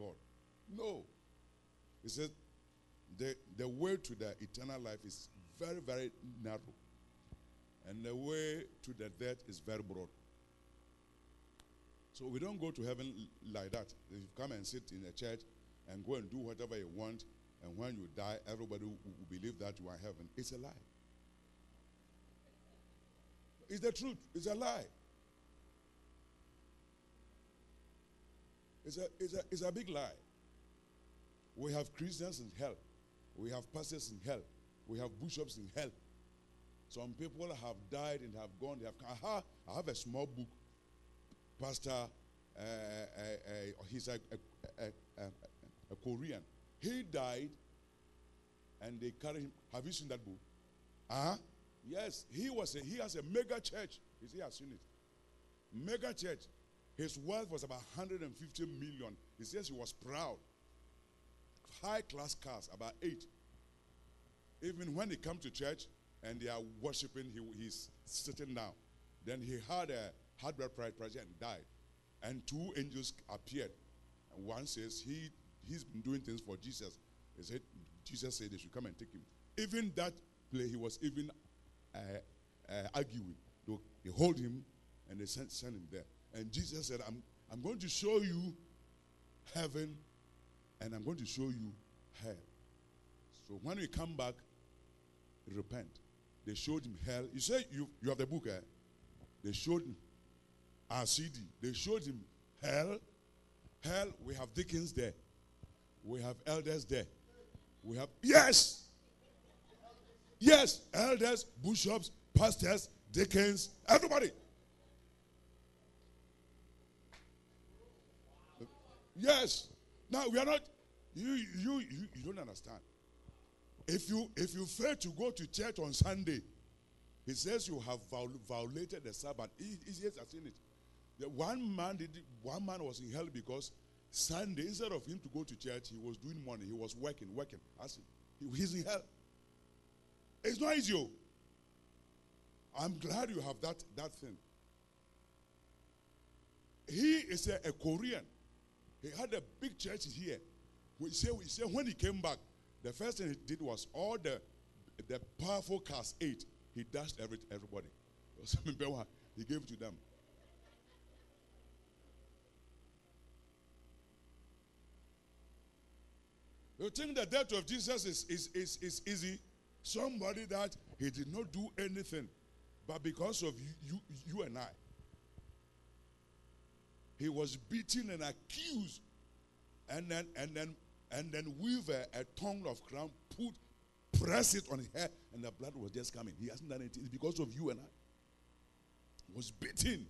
God. No. He said, the, the way to the eternal life is very, very narrow. And the way to the death is very broad. So we don't go to heaven like that. If You come and sit in a church and go and do whatever you want, and when you die, everybody will believe that you are in heaven. It's a lie. It's the truth. It's a lie. It's a, it's a, it's a big lie. We have Christians in hell. We have pastors in hell. We have bishops in hell. Some people have died and have gone. They have. Aha, I have a small book. Pastor, uh, uh, uh, he's a, a, a, a, Korean. He died, and they carry him. Have you seen that book? Ah, yes. He was. A, he has a mega church. He has seen it. Mega church. His wealth was about 150 million. He says he was proud. High class cars, about eight. Even when he come to church and they are worshiping, he, he's sitting down. Then he had a heart blood pressure and died. And two angels appeared. And one says he he's been doing things for Jesus. He said Jesus said they should come and take him. Even that play, he was even uh, uh, arguing. They hold him and they sent, sent him there. And Jesus said, I'm, I'm going to show you heaven and I'm going to show you hell. So when we come back, repent. They showed him hell. You say you, you have the book, eh? They showed him our CD. They showed him hell. Hell, we have deacons there. We have elders there. We have, yes! Yes, elders, bishops, pastors, deacons, everybody. Yes. Now we are not. You you you, you don't understand. If you if you fail to go to church on Sunday, he says you have violated the Sabbath. He, he has seen it. The one man did one man was in hell because Sunday instead of him to go to church, he was doing money. He was working, working. As he, he's in hell. It's not easy. oh. I'm glad you have that that thing. He is a, a Korean. He had a big church here. We say, we say when he came back, the first thing he did was all the the powerful cast eight. He dashed every, everybody. He gave to them. You think the death of Jesus is, is, is, is easy? Somebody that he did not do anything, but because of you, you, you and I, he was beaten and accused, and then and then and then with a, a tongue of crown, put press it on his head, and the blood was just coming. He hasn't done anything. Because of you and I. Was beaten,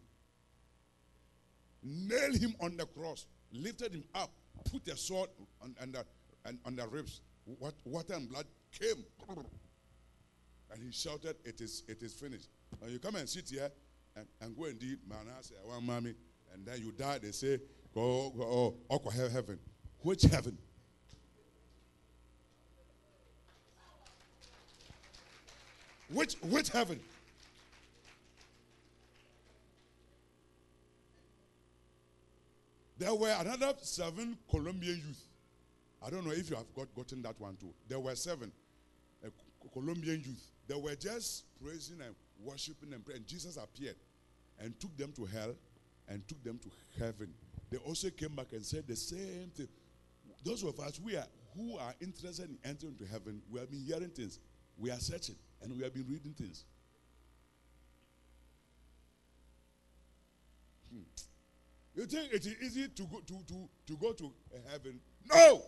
nailed him on the cross, lifted him up, put a sword on, on, the, and, on the ribs. What, water and blood came. And he shouted, It is it is finished. And you come and sit here and, and go and do Manasseh, one mommy, and then you die, they say, Go, go, oh, heaven. Which heaven? Which which heaven? There were another seven Colombian youth. I don't know if you have got, gotten that one too. There were seven uh, Colombian youth. They were just praising and worshiping and praying. Jesus appeared and took them to hell and took them to heaven. They also came back and said the same thing. Those of us we are, who are interested in entering to heaven, we have been hearing things. We are searching and we have been reading things. Hmm. You think it is easy to go to, to, to go to heaven? No!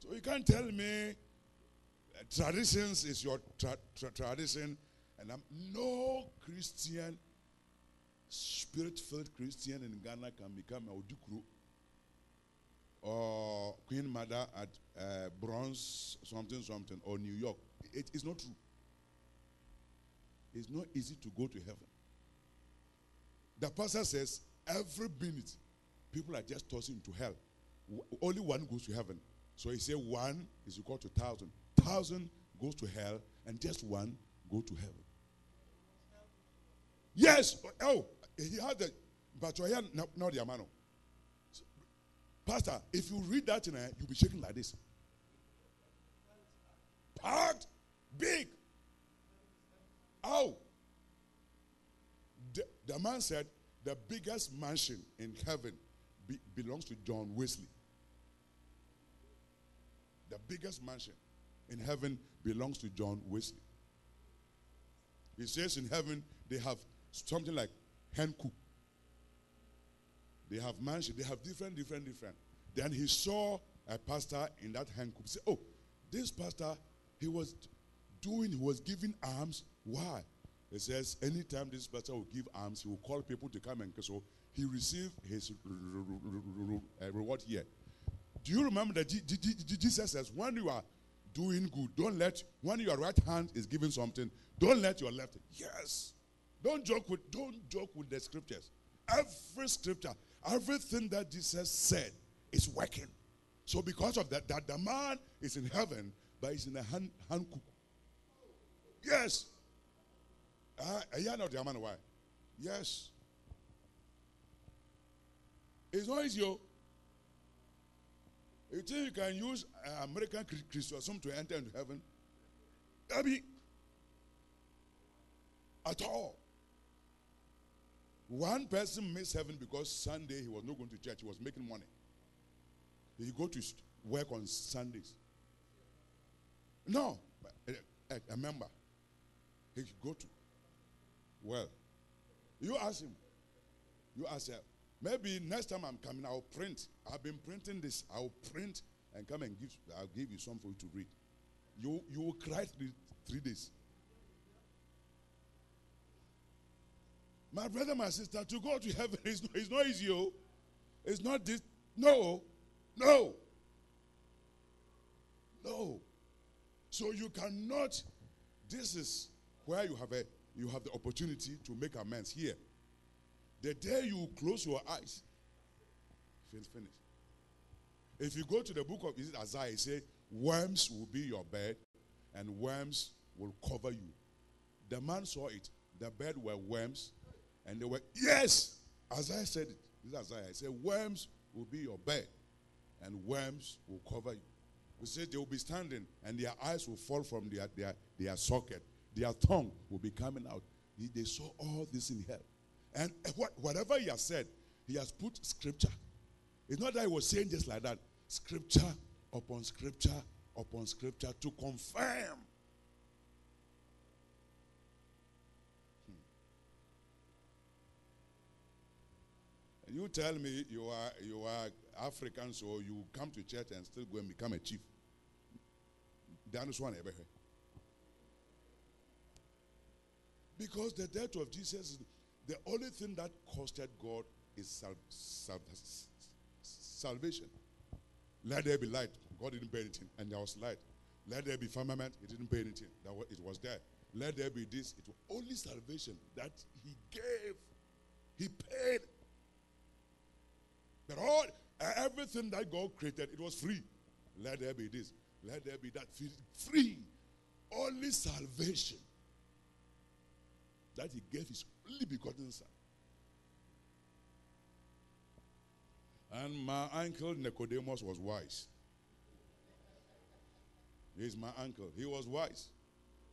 So you can't tell me uh, traditions is your tra- tra- tradition, and I'm no Christian, spirit-filled Christian in Ghana can become a Odikro or Queen Mother at uh, Bronx something something or New York. It is not true. It's not easy to go to heaven. The pastor says every minute people are just tossing to hell. Only one goes to heaven. So he said one is equal to thousand. Thousand goes to hell, and just one go to heaven. Yes. Oh, he had the But here now, now the man. Pastor, if you read that tonight, you'll be shaking like this. Packed, big. Ow. The, the man said, the biggest mansion in heaven be, belongs to John Wesley. The biggest mansion in heaven belongs to John Wesley. He says in heaven they have something like hen coop. They have mansion. They have different, different, different. Then he saw a pastor in that hen coop. Say, oh, this pastor, he was doing, he was giving alms. Why? He says, anytime this pastor will give alms, he will call people to come and so he received his reward here. Do you remember that Jesus says, when you are doing good, don't let, when your right hand is giving something, don't let your left. Yes. Don't joke with, don't joke with the scriptures. Every scripture, everything that Jesus said is working. So because of that, that the man is in heaven, but he's in a hand, hand cook. Yes. Uh, yeah, not the man why. Yes. It's not easy. Oh. You think you can use uh, American Christianism to enter into heaven? I mean, at all. One person missed heaven because Sunday he was not going to church. He was making money. He go to work on Sundays. No, a, a, a member. He go to. Well, you ask him. You ask him. Maybe next time I'm coming, I'll print. I've been printing this. I'll print and come and give. I'll give you some for you to read. You you will cry three, three days. My brother, my sister, to go to heaven is not, not easy. Oh. It's not this. No. No. No. So you cannot. This is where you have a you have the opportunity to make amends here. The day you close your eyes, it's finished. If you go to the book of is it Isaiah, it says, worms will be your bed and worms will cover you. The man saw it. The bed were worms and they were, yes, Isaiah said it. This is Isaiah. He said, worms will be your bed and worms will cover you. He said they will be standing and their eyes will fall from their, their, their socket. Their tongue will be coming out. They saw all this in hell. And what, whatever he has said, he has put scripture. It's not that he was saying just like that. Scripture upon scripture upon scripture to confirm. You tell me you are you are African, so you come to church and still go and become a chief. That one ever Because the death of Jesus the only thing that costed God is sal- sal- salvation. Let there be light. God didn't pay anything, and there was light. Let there be firmament. He didn't pay anything. That it was there. Let there be this. It was only salvation that He gave. He paid. But all uh, everything that God created, it was free. Let there be this. Let there be that. Free. Only salvation that He gave His only begotten Son. And my uncle Nicodemus was wise. He's my uncle. He was wise.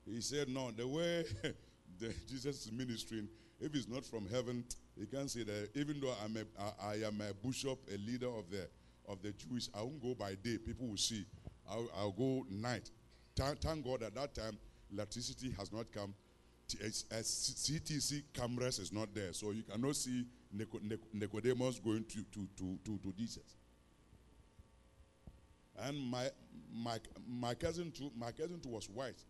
He said, No, the way the Jesus is ministering, if it's not from heaven, he can't say that. Even though I'm a, I, I am a bishop, a leader of the of the Jewish, I won't go by day. People will see. I'll, I'll go night. Thank, thank God at that time, electricity has not come. CTC cameras is not there, so you cannot see Nicodemus going to, to, to, to, to Jesus. And my, my, my cousin too, my cousin too was white.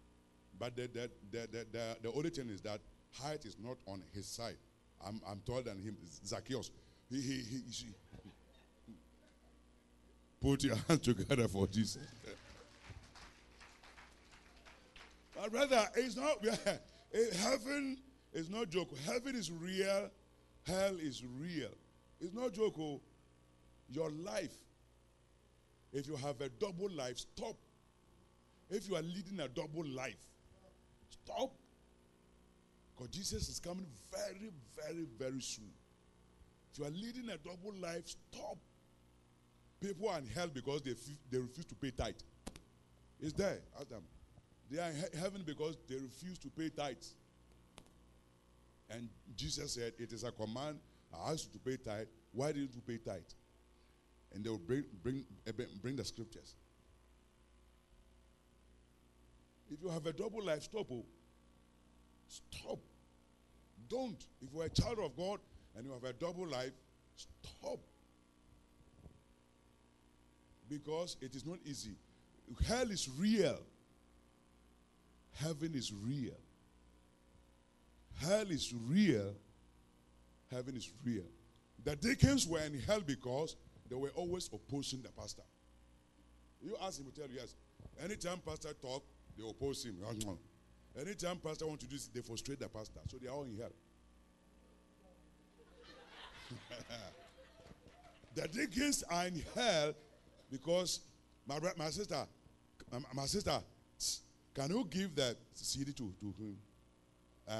But the, the, the, the, the, the only thing is that height is not on his side. I'm, I'm taller than him. Zacchaeus. He, he, he, put your hands together for Jesus. My brother, it's not heaven is not joke. Heaven is real. Hell is real. It's not joke. Oh. Your life, if you have a double life, stop. If you are leading a double life, stop. Because Jesus is coming very, very, very soon. If you are leading a double life, stop. People are in hell because they, they refuse to pay tithe. It's there. Ask them. They are in he- heaven because they refuse to pay tithes. And Jesus said, It is a command. I asked you to pay tithe. Why didn't you pay tithe? And they will bring, bring, eh, bring- bring the scriptures. If you have a double life, stop. Oh. Stop. Don't. If you're a child of God and you have a double life, stop. Because it is not easy. Hell is real. Heaven is real. Hell is real. Heaven is real. The deacons were in hell because they were always opposing the pastor. You ask him, to tell you yes. Anytime pastor talk, they oppose him. Anytime pastor want to do this, they frustrate the pastor. So they are all in hell. the deacons are in hell because my my sister, my, my sister, can you give that CD to to him? Uh,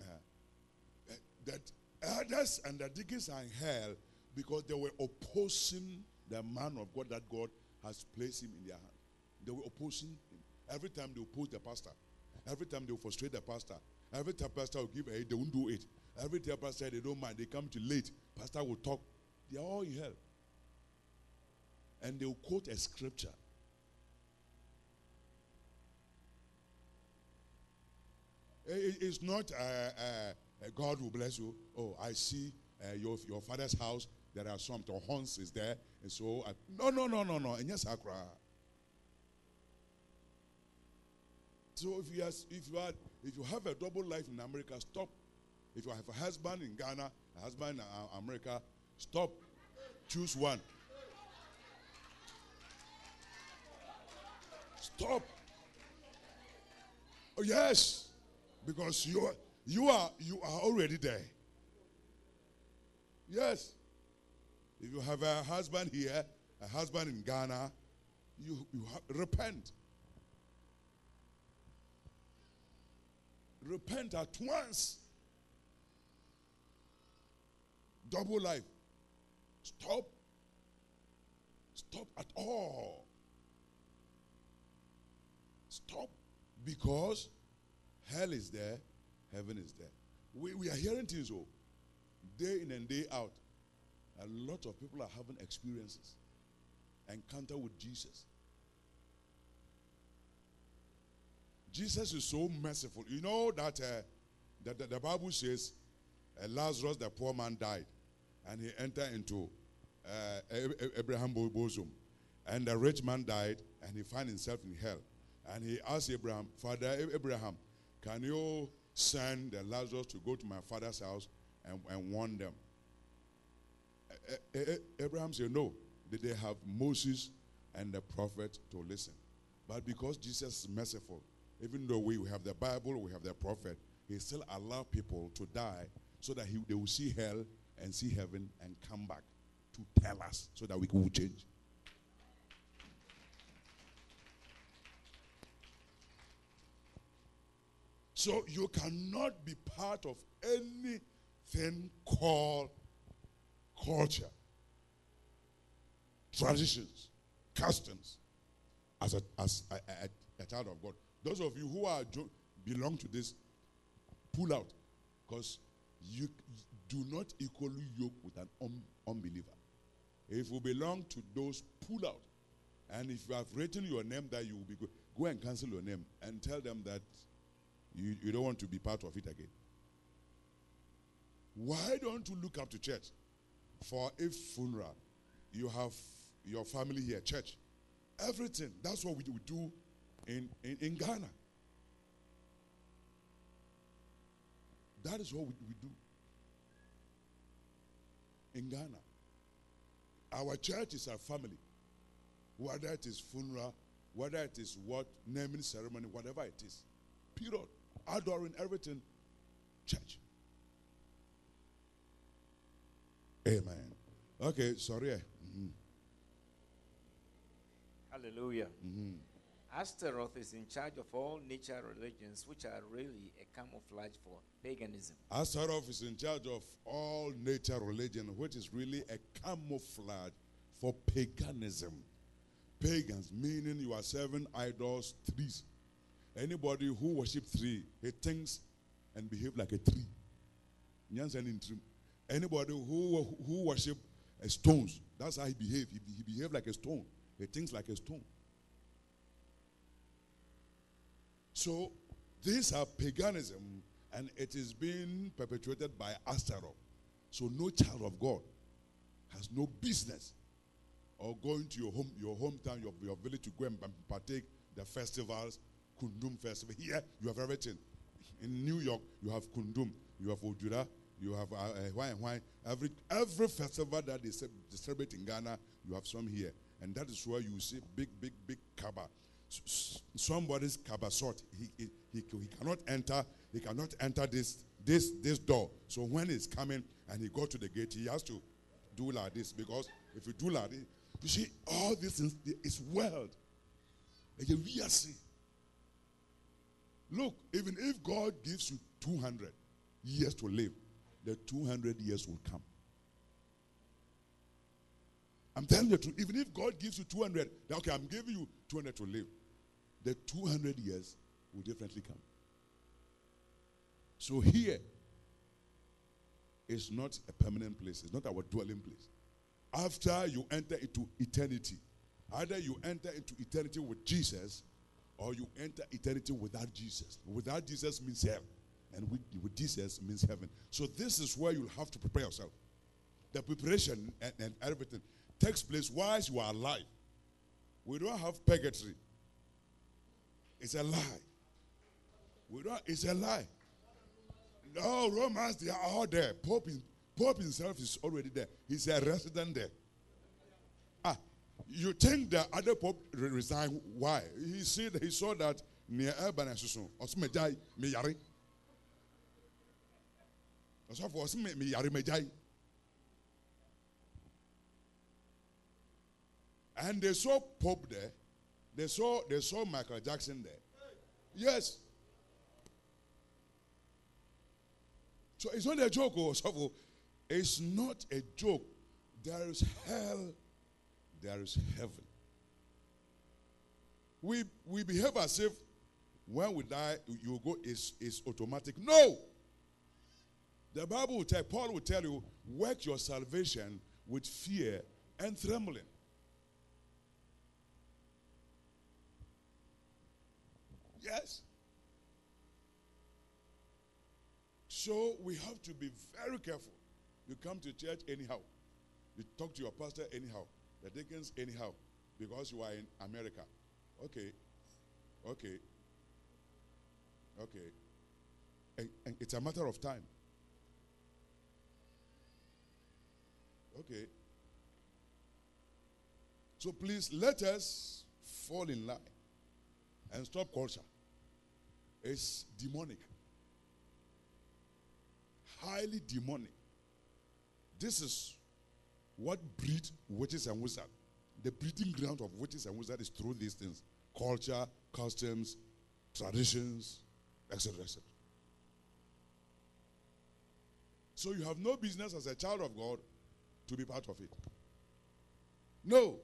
uh, that elders and the deacons are in hell because they were opposing the man of God that God has placed him in their hand. They were opposing. Every time they oppose the pastor, every time they frustrate the pastor, every time pastor will give aid, they won't do it. Every time pastor they don't mind, they come too late. Pastor will talk. They are all in hell. And they will quote a scripture. It's not uh, uh, uh, God will bless you. Oh, I see uh, your, your father's house. There are some horns is there, and so I, no, no, no, no, no. And yes, I cry. So if you are, if you if you have a double life in America, stop. If you have a husband in Ghana, a husband in uh, America, stop. Choose one. Stop. Oh, yes, because you are, you are you are already there. Yes. If you have a husband here, a husband in Ghana, you you repent. Repent at once. Double life. Stop. Stop at all. Stop. Because hell is there, heaven is there. We, we are hearing things, oh, day in and day out. A lot of people are having experiences, encounter with Jesus. Jesus is so merciful. You know that uh, the, the, the Bible says uh, Lazarus, the poor man, died, and he entered into uh, Ab- Ab- Abraham's bosom. And the rich man died, and he found himself in hell. And he asked Abraham, Father Abraham, can you send the Lazarus to go to my father's house and, and warn them? Abraham said, No. They have Moses and the prophet to listen? But because Jesus is merciful, even though we have the Bible, we have the prophet, he still allowed people to die so that he, they will see hell and see heaven and come back to tell us so that we can change. So you cannot be part of anything called culture, traditions, customs, as a, as a, a- a child of God. Those of you who are belong to this, pull out, because you do not equally yoke with an un- unbeliever. If you belong to those, pull out. And if you have written your name that you will be good, go and cancel your name and tell them that you, you don't want to be part of it again. Why don't you look up to church for a funeral? You have your family here, church. Everything. That's what we do, we do in, in, in Ghana. That is what we, we do in Ghana. Our church is our family. Whether it is funeral, whether it is what naming ceremony, whatever it is. Period. Adoring everything. Church. Amen. Okay, sorry. Mhm. Hallelujah. Astaroth is in charge of all nature religions, which are really a camouflage for paganism. Astaroth is in charge of all nature religion, which is really a camouflage for paganism. Pagans, meaning you are serving idols, trees. Anybody who worship tree, he thinks and behave like a tree. Anybody who who worship uh, stones, that's how he behave. He, he behave like a stone. He thinks like a stone. So these are paganism, and it is being perpetuated by Astaroth. So no child of God has no business or going to your home, your hometown, your, your village to go and partake the festivals, Kundum festival. Here you have everything. In New York, you have Kundum, you have Odwira, you have uh, uh, why why. Every every festival that they, celebrate in Ghana, you have some here, and that is where you see big, big, big kaba. Somebody's kaba sort. He, he, he, he cannot enter. He cannot enter this this this door. So when he's coming and he go to the gate, he has to do like this because if you do like this, you see all this things is world. See. Look, even if God gives you 200 years to live, the 200 years will come. I'm telling you the truth. Even if God gives you 200, okay, I'm giving you 200 to live, the 200 years will definitely come. So here is not a permanent place, it's not our dwelling place. After you enter into eternity, either you enter into eternity with Jesus or you enter eternity without Jesus. Without Jesus means hell, and with, with Jesus means heaven. So this is where you'll have to prepare yourself. The preparation and, and everything takes place whilst you are alive. We don't have purgatory. It's a lie. We don't, it's a lie. No, Romans, they are all there. Pope, in, Pope himself is already there. He's a resident there. Ah, you think the other Pope re- resigned? Why? He said he saw that near urban and so me jai me yari. Ọsọ fọ ọsọ me yari me jai. And they saw Pope there. They saw they saw Michael Jackson there. Yes. So it's not a joke, oh, so oh. it's not a joke. There is hell, there is heaven. We we behave as if when we die, you go is is automatic. No. The Bible will tell Paul will tell you, work your salvation with fear and trembling. Yes. So we have to be very careful. You come to church anyhow. You talk to your pastor anyhow. The deacons anyhow. Because you are in America. Okay. Okay. Okay. And, and it's a matter of time. Okay. So please let us fall in line and stop culture. It's demonic. Highly demonic. This is what breed witches and wizards. The breeding ground of witches and wizards is through these things culture, customs, traditions, etc. etc. So you have no business as a child of God to be part of it. No.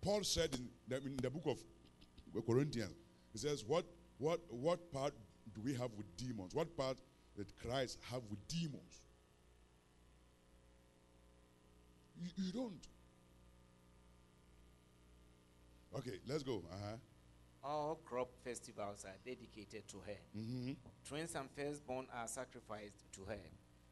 Paul said in the, in the book of Corinthians, he says, what, what, what part do we have with demons? What part did Christ have with demons? You, you don't. Okay, let's go. Uh-huh. All crop festivals are dedicated to her. Mm-hmm. Twins and firstborn are sacrificed to her.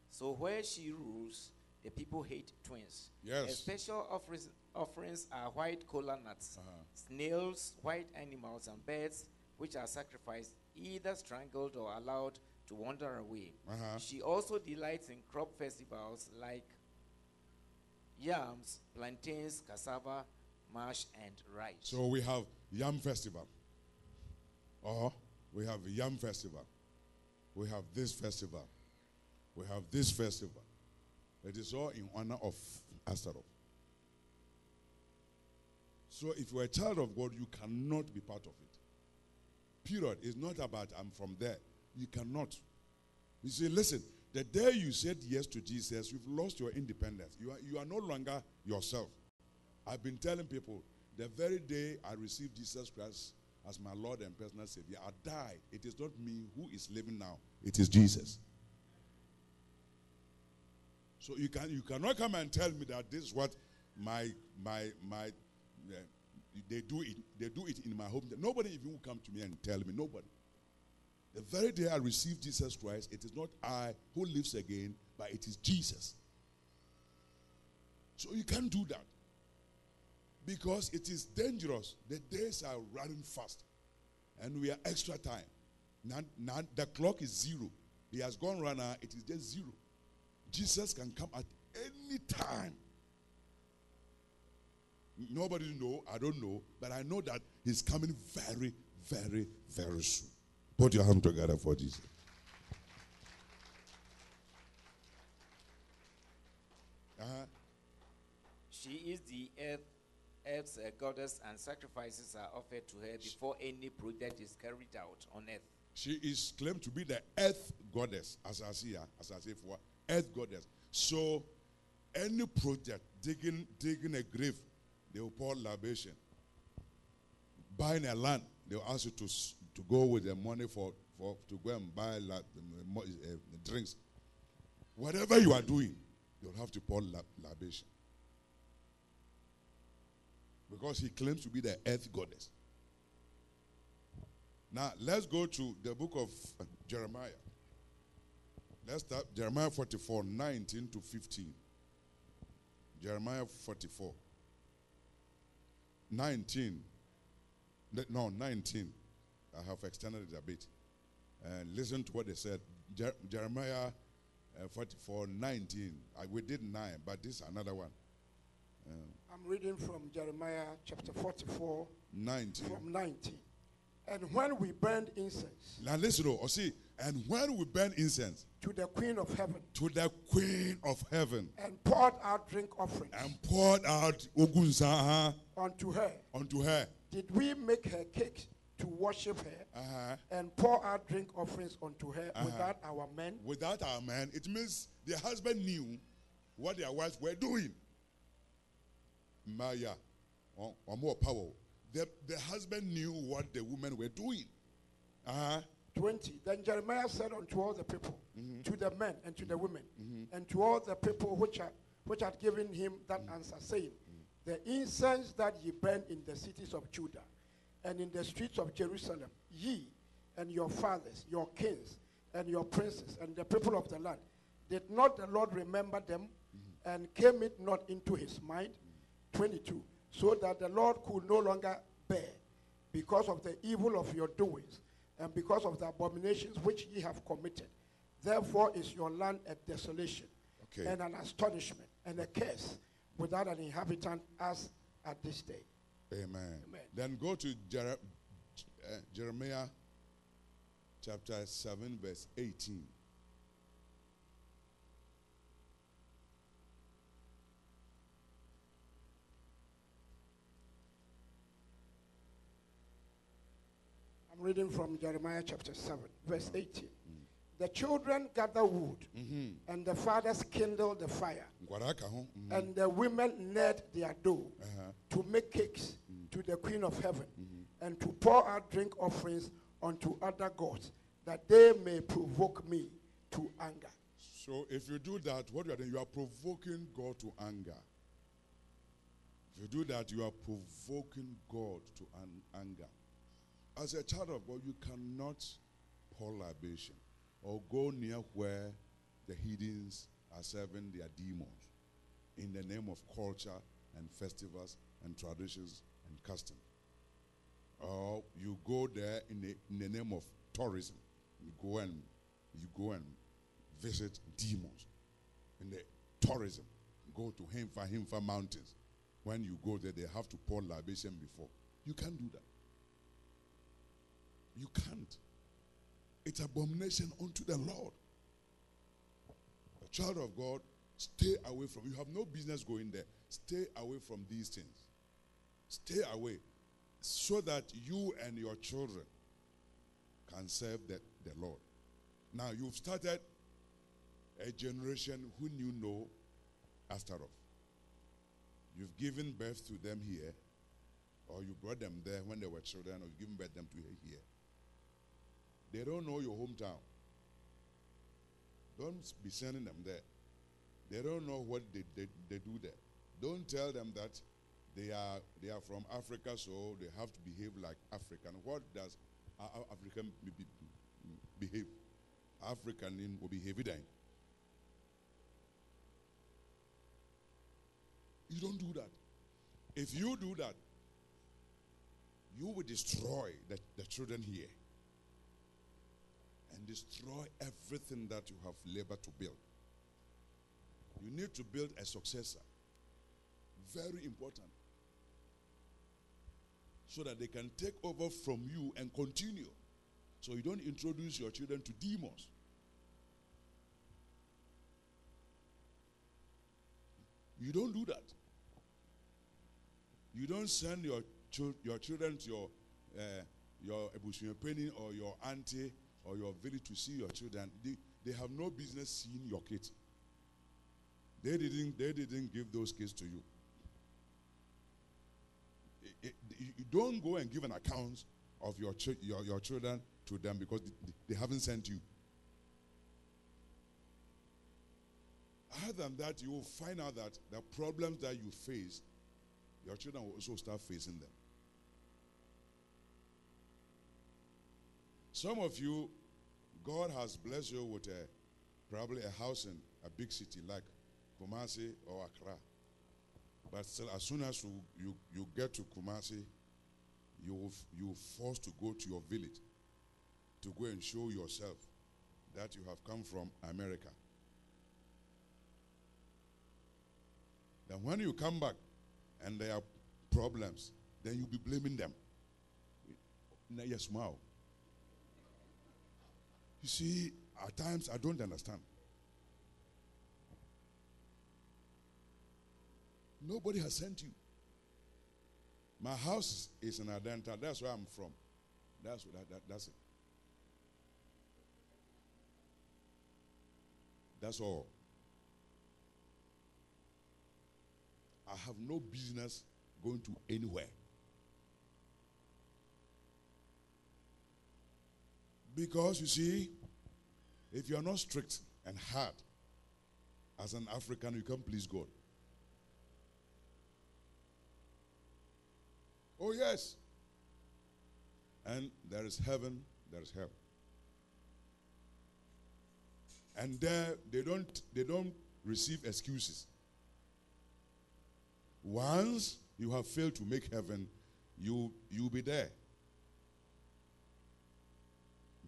So where she rules, the people hate twins. Yes. special offerings, offerings are white cola nuts, Uh-huh. snails, white animals, and birds, which are sacrificed either strangled or allowed to wander away. Uh-huh. She also delights in crop festivals like yams, plantains, cassava, mash, and rice. So we have Yam Festival. Or we have Yam Festival. We have this festival. We have this festival. It is all in honor of Astaroth. So if you're a child of God, you cannot be part of it. Period. It's not about I'm from there. You cannot. You see, listen, the day you said yes to Jesus, you've lost your independence. You are, you are no longer yourself. I've been telling people the very day I received Jesus Christ as my Lord and personal Savior, I died. It is not me who is living now, it is Jesus. So you can you cannot come and tell me that this is what my my my Uh, they do it they do it in my home. Nobody even will come to me and tell me. Nobody. The very day I received Jesus Christ, it is not I who lives again, but it is Jesus. So you can't do that. Because it is dangerous. The days are running fast. And we are extra time. Now, now the clock is zero. He has gone runner, it is just zero. Jesus can come at any time. Nobody know, I don't know, but I know that he's coming very, very, very soon. Put your hand together for Jesus. Uh-huh. She is the earth, earth's uh, goddess, and sacrifices are offered to her before any project is carried out on earth. She is claimed to be the earth goddess, as I see her, as I say for earth goddess. So, any project digging digging a grave, they will pour libation. Buying a land, they will ask you to to go with the money for, for to go and buy la, uh, drinks. Whatever you are doing, you'll have to pour libation. Because he claims to be the earth goddess. Now, let's go to the book of Jeremiah. Let's start Jeremiah 44, 19 to 15. Jeremiah 44. 19. No, 19. I have extended it a bit. And listen to what they said. Jer- Jeremiah uh, 44, 19. I, we did 9, but this is another one. Uh, I'm reading from Jeremiah chapter 44, 19. from 19. And when we burned incense. Now listen, to, oh, see, and when we burn incense to the Queen of Heaven, to the Queen of Heaven, and poured out drink offerings, and poured out ogunsa unto her, unto her, did we make her cakes to worship her uh-huh. and pour out drink offerings unto her uh-huh. without our men? Without our men, it means the husband knew what their wives were doing. Maya, or, or more power. The, the husband knew what the women were doing. Uh-huh. 20. Then Jeremiah said unto all the people, mm-hmm. to the men and to the women, mm-hmm. and to all the people which, are, which had given him that mm-hmm. answer, saying, The incense that ye burn in the cities of Judah and in the streets of Jerusalem, ye and your fathers, your kings, and your princes, and the people of the land, did not the Lord remember them, and came it not into his mind? 22 so that the Lord could no longer bear because of the evil of your doings and because of the abominations which ye have committed. Therefore is your land a desolation okay. and an astonishment and a curse without an inhabitant as at this day. Amen. Amen. Then go to Jer- uh, Jeremiah chapter 7, verse 18. I'm reading from Jeremiah chapter 7, verse 18. Mm. The children gather wood, mm-hmm. and the fathers kindle the fire, mm-hmm. and the women knead their dough uh-huh. to make cakes mm. to the Queen of Heaven, mm-hmm. and to pour out drink offerings unto other gods, that they may provoke me to anger. So, if you do that, what you are doing, you are provoking God to anger. If you do that, you are provoking God to an- anger. As a child of God, you cannot pour libation or go near where the heathens are serving their demons in the name of culture and festivals and traditions and custom. Or you go there in the, in the name of tourism. You go and you go and visit demons in the tourism. Go to Himfa Himfa mountains. When you go there, they have to pour libation before. You can't do that. You can't. It's abomination unto the Lord. A child of God, stay away from. You have no business going there. Stay away from these things. Stay away so that you and your children can serve the, the Lord. Now, you've started a generation who knew no after off. You've given birth to them here, or you brought them there when they were children, or you've given birth them to here. They don't know your hometown. Don't be sending them there. They don't know what they, they, they do there. Don't tell them that they are they are from Africa, so they have to behave like African. What does African be- be- behave? African will behave then. You don't do that. If you do that, you will destroy the, the children here and destroy everything that you have labored to build. You need to build a successor. Very important. So that they can take over from you and continue. So you don't introduce your children to demons. You don't do that. You don't send your your children to your uh, your or your auntie or your village to see your children. They, they have no business seeing your kids. They didn't they didn't give those kids to you. I- I- you don't go and give an account of your, chi- your, your children to them because they, they haven't sent you. Other than that, you will find out that the problems that you face, your children will also start facing them. Some of you, God has blessed you with a, probably a house in a big city like Kumasi or Accra. But still, as soon as you, you, you get to Kumasi, you you forced to go to your village to go and show yourself that you have come from America. Then when you come back and there are problems, then you'll be blaming them. Yes, smile. You see, at times I don't understand. Nobody has sent you. My house is in Adenta. That's where I'm from. That's that, that, that's it. That's all. I have no business going to anywhere. Because you see, if you are not strict and hard as an African, you can't please God. Oh, yes. And there is heaven, there is hell. And there they don't they don't receive excuses. Once you have failed to make heaven, you you'll be there.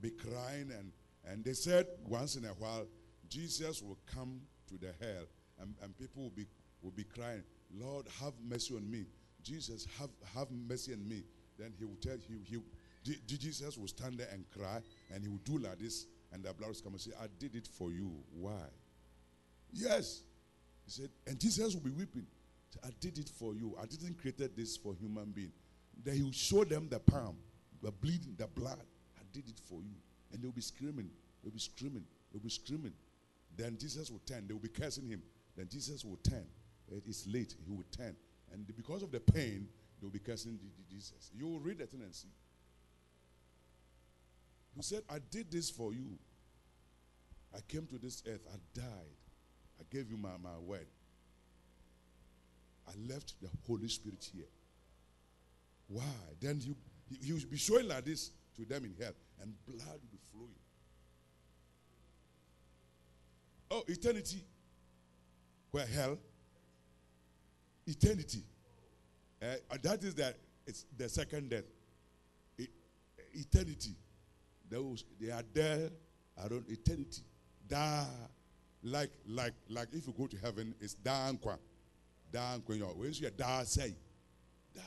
Be crying and and they said once in a while Jesus will come to the hell and, and people will be will be crying, Lord, have mercy on me. Jesus, have have mercy on me. Then he will tell he he J- Jesus will stand there and cry and he will do like this and the blood will come and say, I did it for you. Why? Yes. He said, and Jesus will be weeping. I did it for you. I didn't create this for human being. Then he will show them the palm, the bleeding, the blood. I did it for you. And they'll be screaming. They'll be screaming. They'll be screaming. Then Jesus will turn. They will be cursing him. Then Jesus will turn. It is late. He will turn. And because of the pain, they'll be cursing Je- Je- Jesus. You will read the thing and see. He said, I did this for you. I came to this earth. I died. I gave you my, my word. I left the Holy Spirit here. Why? Then you he, he will be showing like this to them in hell, and blood will be flowing. Oh, eternity. Where hell? Eternity. Uh, that is that it's the second death. Eternity. Those they are there around eternity. Da like like like if you go to heaven, it's da nkwa. Da nkwa. you know, When you da say. Da.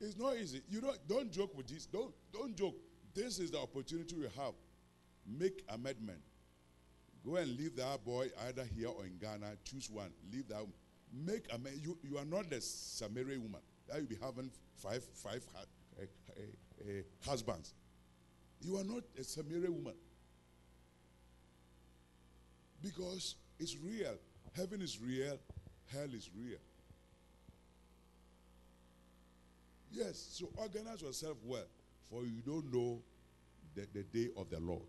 It's not easy. You don't don't joke with this. Don't don't joke. This is the opportunity we have. Make amendment. Go and leave that boy either here or in Ghana. Choose one. Leave that. Make a. You, you are not the Samaritan woman. That you be having five five eh, eh, eh, husbands. You are not a Samaritan woman. Because it's real. Heaven is real. Hell is real. Yes. So organize yourself well, for you don't know the, the day of the Lord.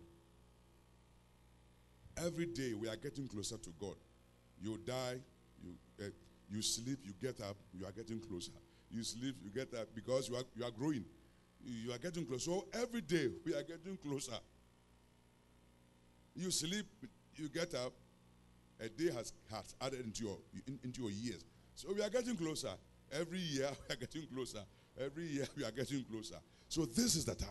Every day we are getting closer to God. You die, you uh, you sleep, you get up, you are getting closer. You sleep, you get up because you are you are growing. You are getting closer. So every day we are getting closer. You sleep, you get up. A day has, has added into your in- into your years. So we are getting closer. Every year we are getting closer. Every year we are getting closer. So this is the time.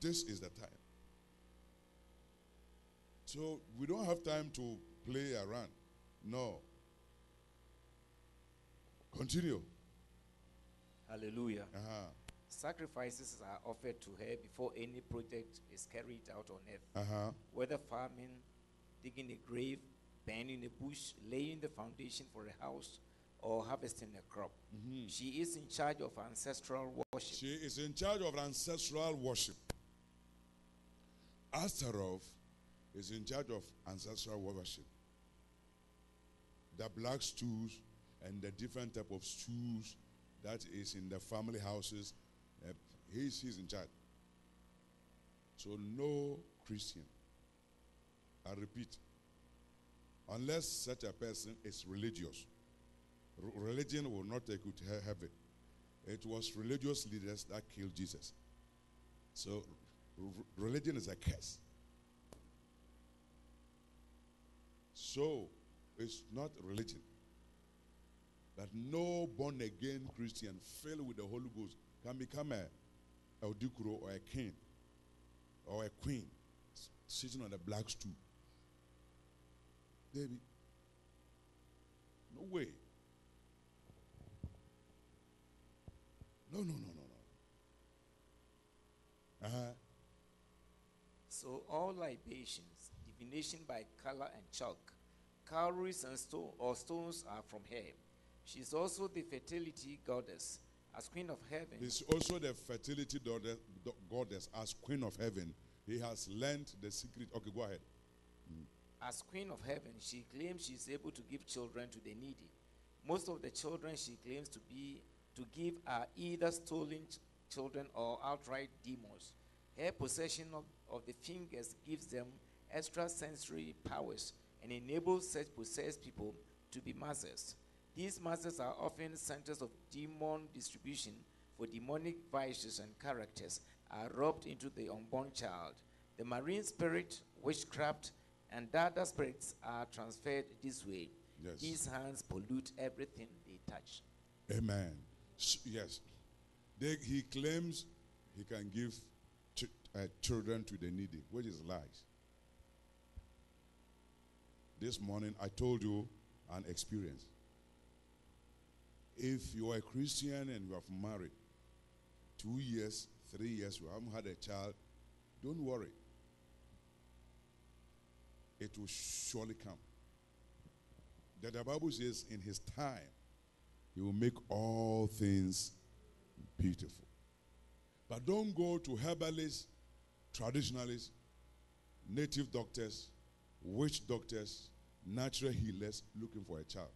This is the time. So we don't have time to play around. No. Continue. Hallelujah. Uh-huh. Sacrifices are offered to her before any project is carried out on earth. Uh-huh. Whether farming, digging a grave, burning a bush, laying the foundation for a house, or harvesting a crop. She is in charge of ancestral worship. She is in charge of ancestral worship. Astaroth is in charge of ancestral worship. The black stools and the different type of stools that is in the family houses, uh, he's, he's in charge. So no Christian, I repeat, unless such a person is religious, religion will not take you to heaven. It was religious leaders that killed Jesus. So religion is a curse. So it's not religion. That no born again Christian filled with the Holy Ghost can become a, a dikuro or a king or a queen sitting on a black stool. Baby. No way. No, no, no, no, no. Uh-huh. So all libations, divination by color and chalk, cowries and stone or stones are from her. She is also the fertility goddess. As queen of heaven, He's also the fertility daughter, goddess as queen of heaven. He has learned the secret. Okay, go ahead. As queen of heaven, she claims she is able to give children to the needy. Most of the children she claims to be to give are either stolen ch- children or outright demons. Her possession of, of the fingers gives them extrasensory powers and enables such possessed people to be masters. These masters are often centers of demon distribution for demonic vices and characters are rubbed into the unborn child. The marine spirit, witchcraft, and other spirits are transferred this way. Yes. These hands pollute everything they touch. Amen. Yes. They, he claims he can give ch- uh, children to the needy, which is lies. This morning I told you an experience. If you are a Christian and you have married, two years, three years, you haven't had a child, don't worry. It will surely come. That the Bible says, in his time, he will make all things beautiful. But don't go to herbalists, traditionalists, native doctors, witch doctors, natural healers looking for a child.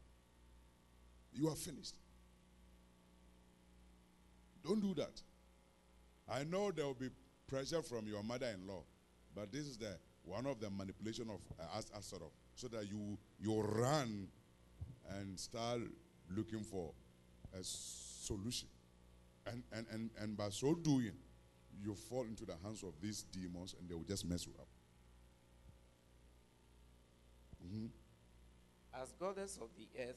You are finished. Don't do that. I know there will be pressure from your mother-in-law, but this is the one of the manipulation of uh, as, sort of so that you you run and start looking for a solution. And, and, and, and by so doing, you fall into the hands of these demons and they will just mess you up. Mhm. As goddess of the earth,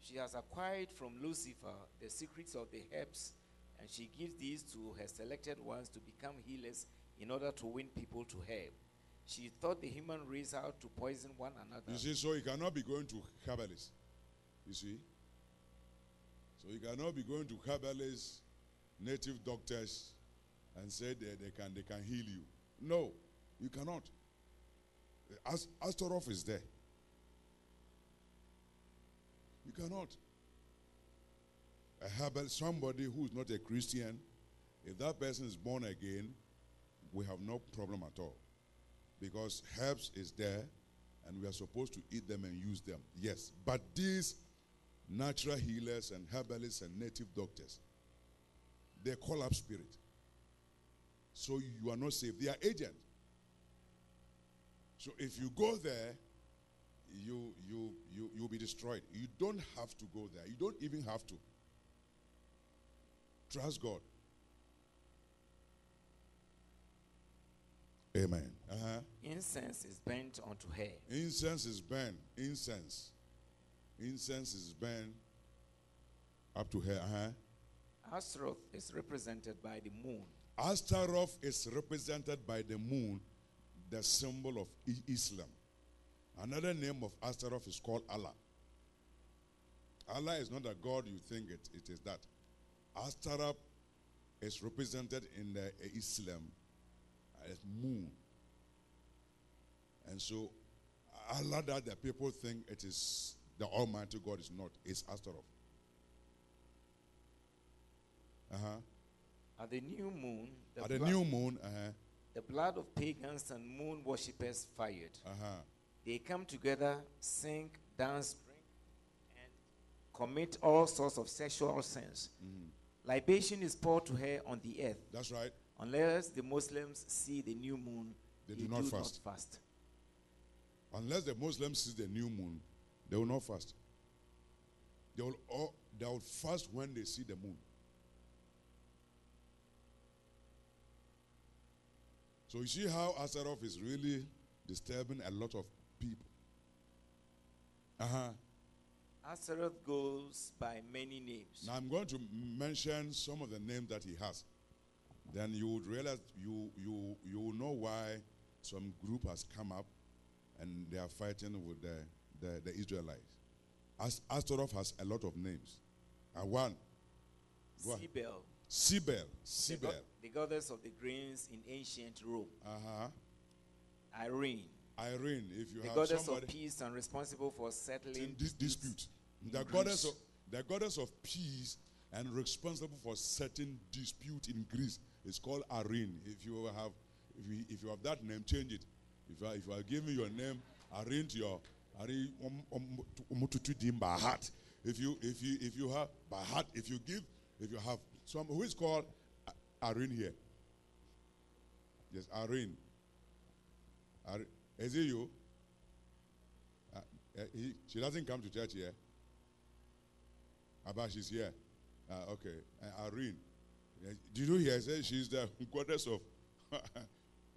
she has acquired from Lucifer the secrets of the herbs, and she gives these to her selected ones to become healers in order to win people to her. She taught the human race how to poison one another. You see, so you cannot be going to herbalists. You see? So you cannot be going to herbalists, native doctors, and say they, they can they can heal you. No, you cannot. As Astaroth is there. You cannot. A herbal, somebody who is not a Christian, if that person is born again, we have no problem at all. Because herbs is there and we are supposed to eat them and use them. Yes. But these natural healers and herbalists and native doctors, they call up spirit. So you are not safe. They are agents. So if you go there, you you you you'll be destroyed. You don't have to go there. You don't even have to. Trust God. Amen. Uh-huh. Incense is burnt onto her. Incense is burned. Incense. Incense is burned up to her. Uh-huh. Astaroth is represented by the moon. Astaroth is represented by the moon, the symbol of Islam. Another name of Astaroth is called Allah. Allah is not a God you think it, it is that. Astaroth is represented in the Islam as moon. And so Allah that the people think it is the Almighty God is not, it's Astaroth. Uh-huh. At the new moon, the, At the blood, new moon, uh-huh, the blood of pagans and moon worshippers fired. uh-huh. They come together, sing, dance, drink, and commit all sorts of sexual sins. Libation is poured to her on the earth, That's right. Unless the Muslims see the new moon. They do not fast. fast. Unless the Muslims see the new moon, they will not fast. They will, all, they will fast when they see the moon. So you see how Astaroth is really disturbing a lot of people. Uh huh. Astaroth goes by many names. Now I'm going to mention some of the names that he has. Then you would realize you you you know why some group has come up and they are fighting with the the, the Israelites. As Astaroth has a lot of names. And one, Go ahead. Cybele, Sibel, the, Sibel. go- the goddess of the grains in ancient Rome. Uh-huh. Irene, Irene, if you have somebody. the have goddess of peace and responsible for in settling this dispute, the goddess of the goddess of peace and responsible for certain dispute in Greece is called Arin. If you have if you, if you have that name, change it. If you are, if you are giving your name Arin to your Irene um, um, Dim Bahat. If you if you if you have Bahat, if you give if you have some who is called Arin here. Yes, Arin. Irene. Is it you? Uh, uh, he, she doesn't come to church here. Abba, she's here. Uh, okay. Uh, Irene. Did you hear? Say she's the goddess of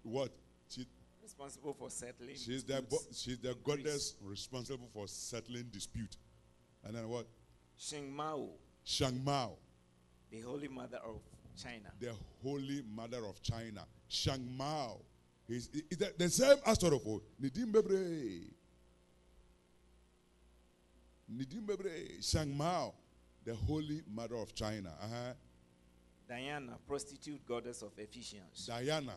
what? She, responsible for settling she's the she's the goddess responsible for settling dispute. And then what? Shengmao, Shangmao, the holy mother of China. the holy mother of China. Shangmao. Is is the, the same Astaroth. oh. Nidim Bebre. Nidim Bebre. Shangmao, the holy mother of China. Uh-huh. Diana, prostitute goddess of Ephesians. Diana.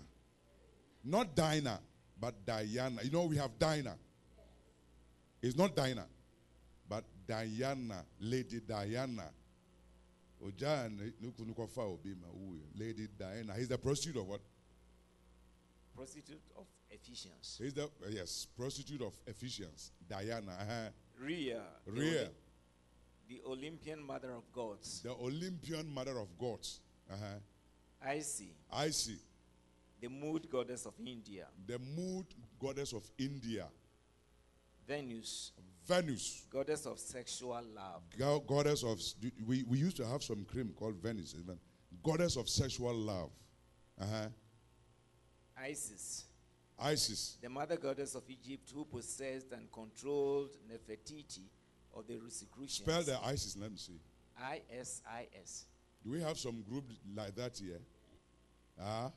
Not Dinah, but Diana. You know, we have Dinah. It's not Dinah, but Diana, Lady Diana. Ojan, nuku- nuku fa obi ma uwe. Lady Diana. He's the prostitute of what? prostitute of Ephesians. He's the, uh, yes, prostitute of Ephesians. Diana. Uh-huh. Rhea, Rhea, the Olympian mother of gods. the Olympian mother of gods. Uh-huh. Isis, I see. the mood goddess of India. The mood goddess of India. Venus, Venus. goddess of sexual love. go- goddess of we, we used to have some cream called Venus. even goddess of sexual love uh-huh. Isis, Isis the mother goddess of Egypt who possessed and controlled Nefertiti of the Rosicrucians. spell the Isis let me see I-S-I-S. Do we have some group like that here uh,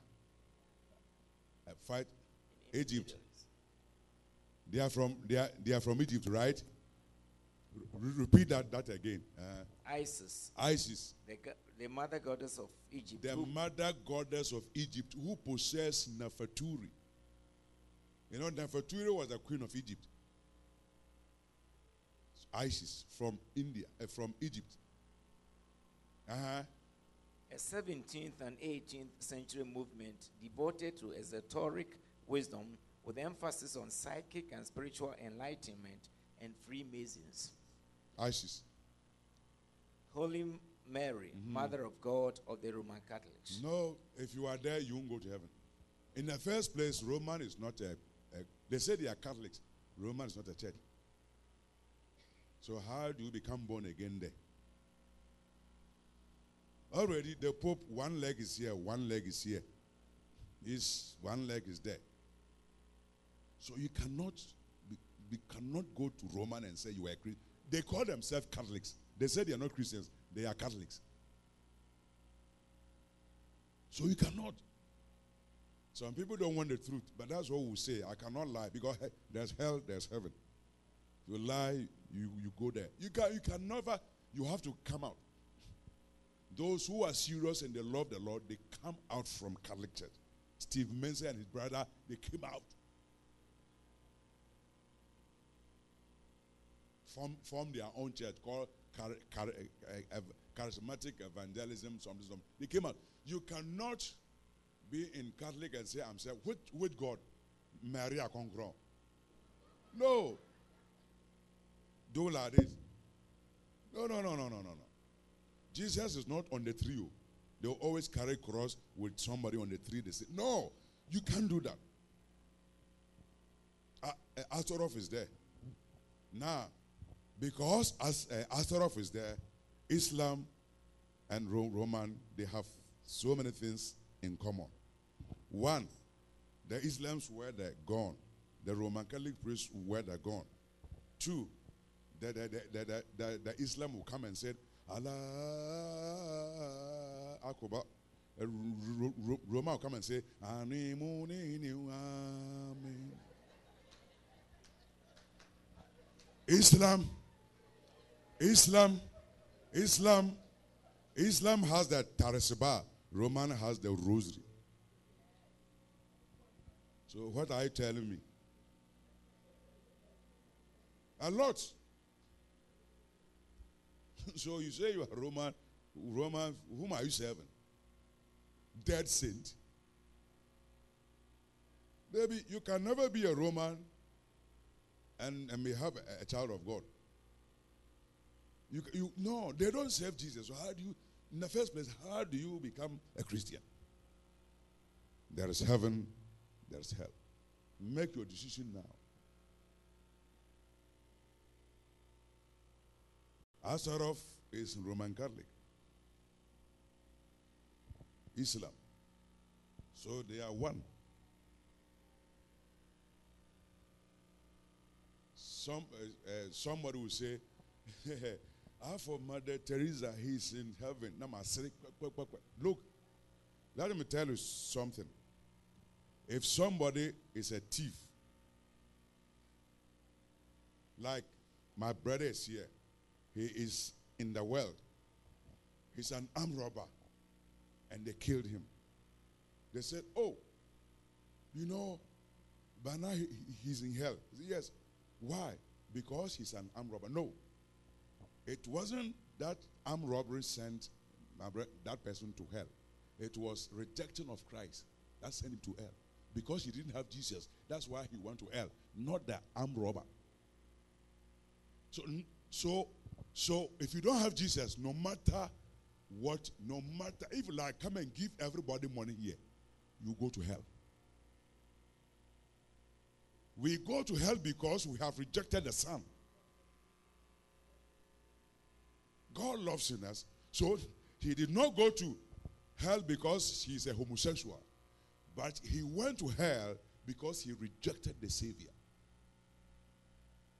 fight Egypt. They are from they are, they are from Egypt right Re- repeat that, that again. Uh, Isis, Isis, the, the mother goddess of Egypt, the who mother goddess of Egypt, who possessed Neferturi. You know, Neferturi was the queen of Egypt. Isis from India, uh, from Egypt. Uh-huh. a 17th and 18th century movement devoted to esoteric wisdom with emphasis on psychic and spiritual enlightenment and Freemasons. Isis. Holy Mary, Mother of God of the Roman Catholics. No, if you are there, you won't go to heaven. In the first place, Roman is not a, a they say they are Catholics. Roman is not a church. So how do you become born again there? Already the Pope, one leg is here, one leg is here. His one leg is there. So you cannot be- cannot go to Roman and say you are a Christian. They call themselves Catholics. They say they are not Christians. They are Catholics. So you cannot. Some people don't want the truth, but that's what we say. I cannot lie because he- there's hell, there's heaven. You lie, you, you go there. You can you can never. You have to come out. Those who are serious and they love the Lord, they come out from Catholic. Steve Mensah and his brother, they came out. Form, form their own church called char, char, uh, ev- Charismatic Evangelism, something, something. They came out. You cannot be in Catholic and say, I'm saying, which, which God? Maria Congron. No. Do like this. No, no, no, no, no, no, no. Jesus is not on the tree. oh. They'll always carry cross with somebody on the tree. They say, no, you can't do that. Uh, is there. Now, because as uh, is there, Islam and Ro- Roman, they have so many things in common. One, the Islams were the gone. The Roman Catholic priests were the gone. Two, the, the, the, the, the, the, the Islam will come and say, Allah Ro- Ro- Roma will come and say. Islam, Islam, Islam, Islam has the Tarisba. Roman has the rosary. So what are you telling me? A lot. so you say you are Roman, Roman, whom are you serving? Dead saint. Baby, you can never be a Roman and, and may have a, a child of God. You, you no, they don't serve Jesus. So how do you, in the first place, how do you become a Christian? There is heaven, there is hell. Make your decision now. Astaroth is Roman Catholic. Islam. So they are one. Some, uh, uh, somebody will say, "Ah, for Mother Teresa, he's in heaven. Look, let me tell you something. If somebody is a thief, like my brother is here, he is in the world. He's an armed robber, and they killed him. They said, "Oh, you know, by now he, he- he's in hell." He said, yes. Why? Because he's an armed robber. No, it wasn't that armed robbery sent that person to hell. It was rejection of Christ that sent him to hell. Because he didn't have Jesus, that's why he went to hell, not the armed robber. So, so, so if you don't have Jesus, no matter what, no matter if like come and give everybody money here, you go to hell. We go to hell because we have rejected the Son. God loves sinners, so he did not go to hell because he's a homosexual, but he went to hell because he rejected the Savior.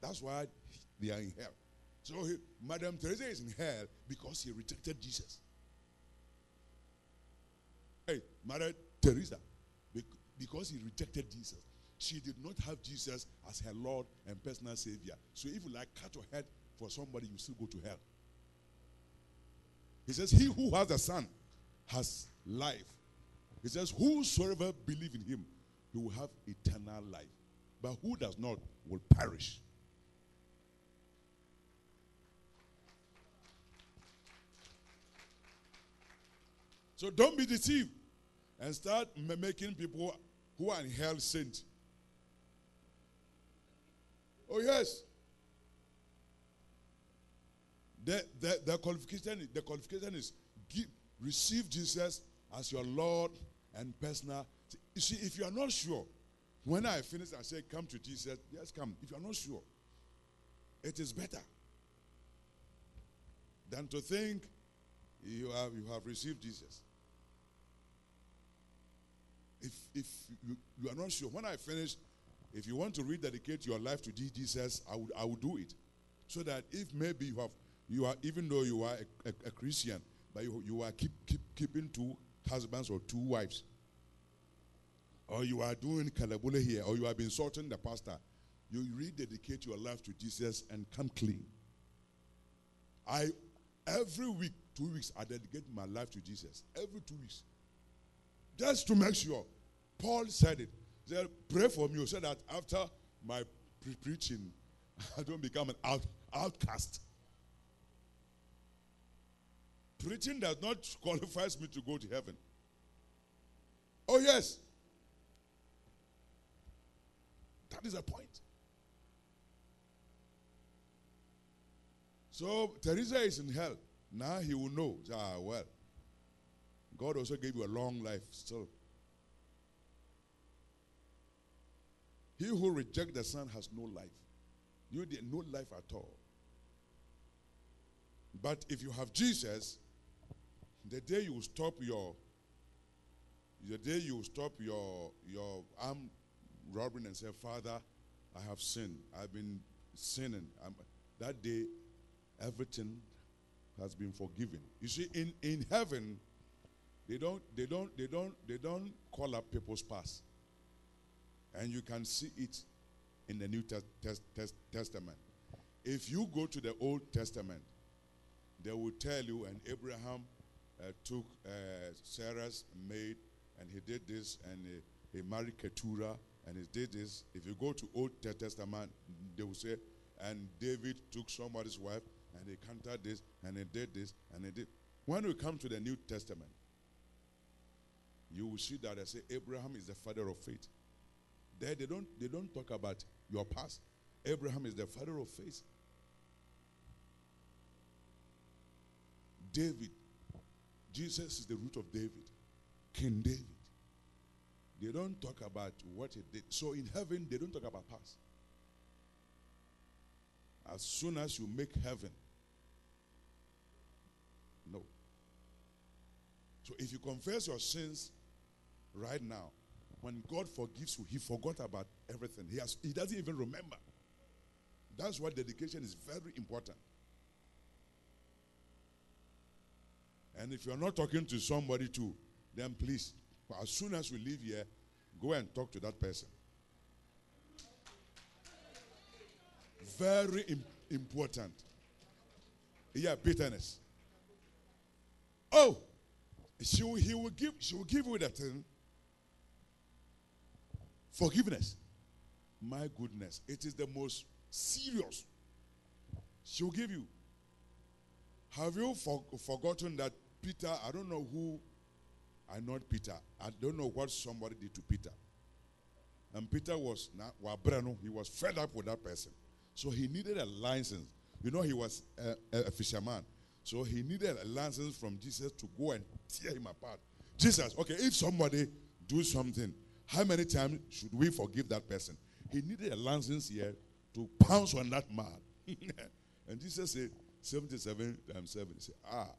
That's why they are in hell. So he, Madame Teresa is in hell because he rejected Jesus. Hey, Mother Teresa, because he rejected Jesus, she did not have Jesus as her Lord and personal Savior. So if you like, cut your head for somebody, you still go to hell. He says, He who has the Son has life. He says, Whosoever believe in him, he will have eternal life. But who does not will perish. So don't be deceived and start making people who are in hell saint. Oh, yes. The, the, the qualification the qualification is give, receive Jesus as your Lord and personal. You see, if you are not sure, when I finish, I say, Come to Jesus. Yes, come. If you are not sure, it is better than to think you have, you have received Jesus. If, if you, you are not sure, when I finish, if you want to rededicate your life to Jesus, I would, I would do it. So that if maybe you have, you are, even though you are a, a, a Christian, but you, you are keep, keep, keeping two husbands or two wives, or you are doing kalabule here, or you have been insulting the pastor, you rededicate your life to Jesus and come clean. I, every week, two weeks, I dedicate my life to Jesus. Every two weeks. Just to make sure. Paul said it. He said, pray for me so that after my pre- preaching, I don't become an out, outcast. Preaching does not qualifies me to go to heaven. Oh, yes. That is a point. So Teresa is in hell. Now he will know. Ah, well. God also gave you a long life still. He who rejects the Son has no life. You did no life at all. But if you have Jesus, the day you stop your the day you stop your your arm robbing and say, Father, I have sinned. I've been sinning. I'm, that day, everything has been forgiven. You see, in, in heaven, they don't they don't they don't they don't call up people's past. And you can see it in the New Tes- Tes- Tes- Testament. If you go to the Old Testament, they will tell you, and Abraham uh, took uh, Sarah's maid, and he did this, and he, he married Keturah, and he did this. If you go to Old Testament, they will say, and David took somebody's wife, and he counted this, and he did this, and he did. When we come to the New Testament, you will see that I say Abraham is the father of faith. There they don't they don't talk about your past. Abraham is the father of faith. David, Jesus is the root of David, King David. They don't talk about what he did. So in heaven, they don't talk about past. As soon as you make heaven, no. So if you confess your sins right now, when God forgives you, He forgot about everything. He has He doesn't even remember. That's why dedication is very important. And if you're not talking to somebody too, then please, as soon as we leave here, go and talk to that person. Very im- important. Yeah, bitterness. Oh, she will, he will give. She will give you that thing. Forgiveness. My goodness, it is the most serious. She will give you. Have you for, forgotten that Peter? I don't know who. I not Peter. I don't know what somebody did to Peter. And Peter was now Wabrano. He was fed up with that person, so he needed a license. You know, he was a, a fisherman, so he needed a license from Jesus to go and tear him apart. Jesus, okay, if somebody do something, how many times should we forgive that person? He needed a license here to pounce on that man. and Jesus said, 77 times 7. He said, ah,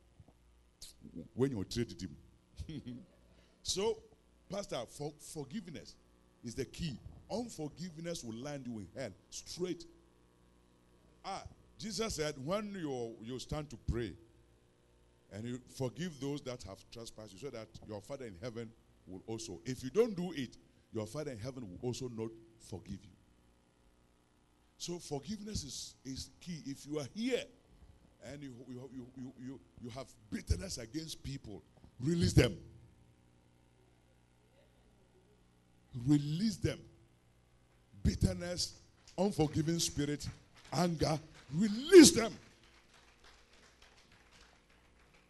when you treated him. so, Pastor, for, forgiveness is the key. Unforgiveness will land you in hell straight. Ah, Jesus said, when you, you stand to pray and you forgive those that have trespassed you, so that your Father in heaven will also. If you don't do it, your Father in heaven will also not forgive you. So forgiveness is, is key. If you are here and you, you, you, you, you, you have bitterness against people, release them. Release them. Bitterness, unforgiving spirit, anger, release them.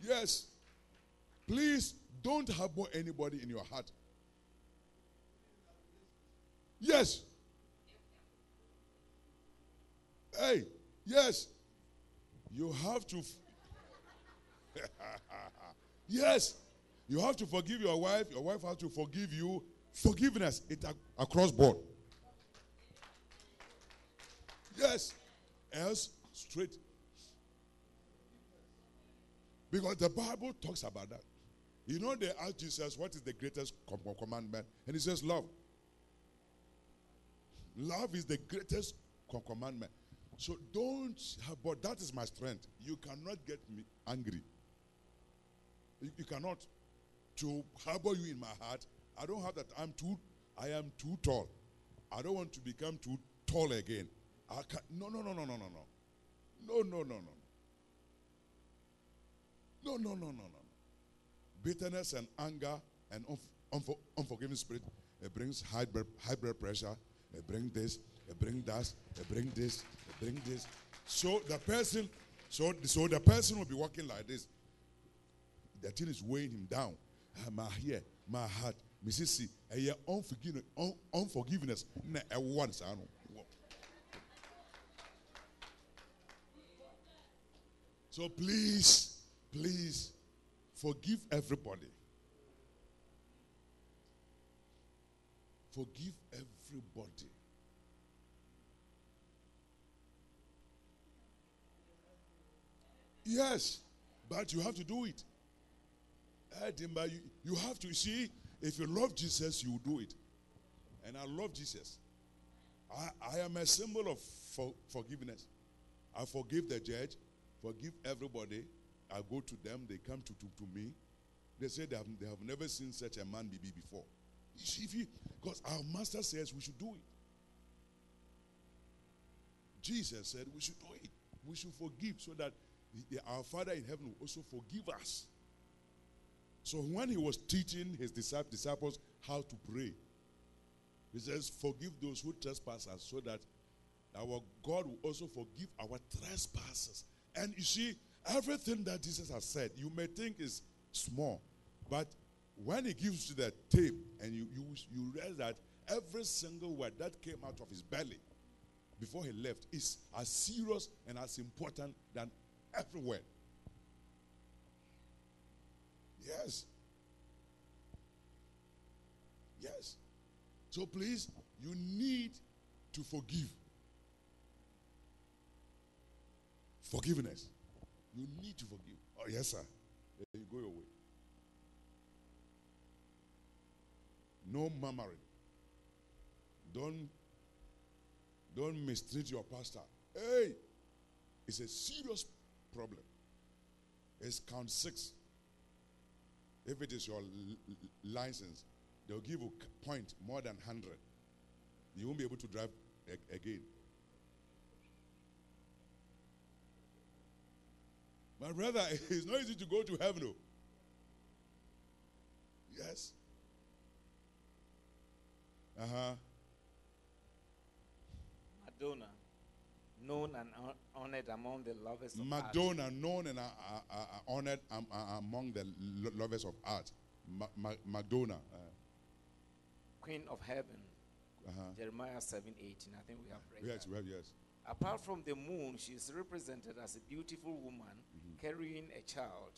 Yes. Please don't harbor anybody in your heart. Yes. Hey, yes. You have to. f- yes. You have to forgive your wife. Your wife has to forgive you. Forgiveness, it ac- across board. Yes. Else, straight. Because the Bible talks about that. You know, they asked Jesus, What is the greatest commandment? And he says, Love. Love is the greatest commandment. So don't, but that is my strength. You cannot get me angry. You, you cannot. To harbor you in my heart, I don't have that. I'm too, I am too tall. I don't want to become too tall again. I can no, no, no, no, no, no, no. No, no, no, no. No, no, no, no, no. Bitterness and anger and unf- unfor- unforgiving spirit, it brings high blood, pressure. It brings this, it brings that, it brings this, it brings this. So the person, so, so the person will be walking like this. The thing is weighing him down. Ah, my ear, my heart, Mrs. A unforgiveness, un- unforgiveness. Once, I know. So please, please forgive everybody. Forgive everybody. Yes, but you have to do it. Eh, you, have to see if you love Jesus, you do it. And I love Jesus. I, I am a symbol of for, forgiveness. I forgive the judge, forgive everybody. I go to them, they come to, to, to me. They say they have, they have never seen such a man be be before. Because our master says we should do it. Jesus said we should do it. We should forgive so that our Father in heaven will also forgive us. So when he was teaching his discip- disciples how to pray, he says, Forgive those who trespass us so that our God will also forgive our trespasses. And you see, everything that Jesus has said, you may think is small, but when he gives you the tape and you, you, you realize that every single word that came out of his belly before he left is as serious and as important than every word. Yes. Yes. So please, you need to forgive. Forgiveness. You need to forgive. Oh, yes, sir. Then you go your way. No murmuring. Don't don't mistreat your pastor. Hey, it's a serious problem. It's count six. If it is your license, they'll give you point more than 100. You won't be able to drive again. My brother, it's not easy to go to heaven. oh. Yes. Uh huh. Madonna, known and honored among the lovers of art. Madonna, known and uh, uh, uh, honored um, uh, among the lo- lovers of art. Ma- Ma- Madonna. Uh, Queen of Heaven, uh-huh. Jeremiah 7 18. I think we have read Yes, that. yes. Apart from the moon, she is represented as a beautiful woman mm-hmm. carrying a child.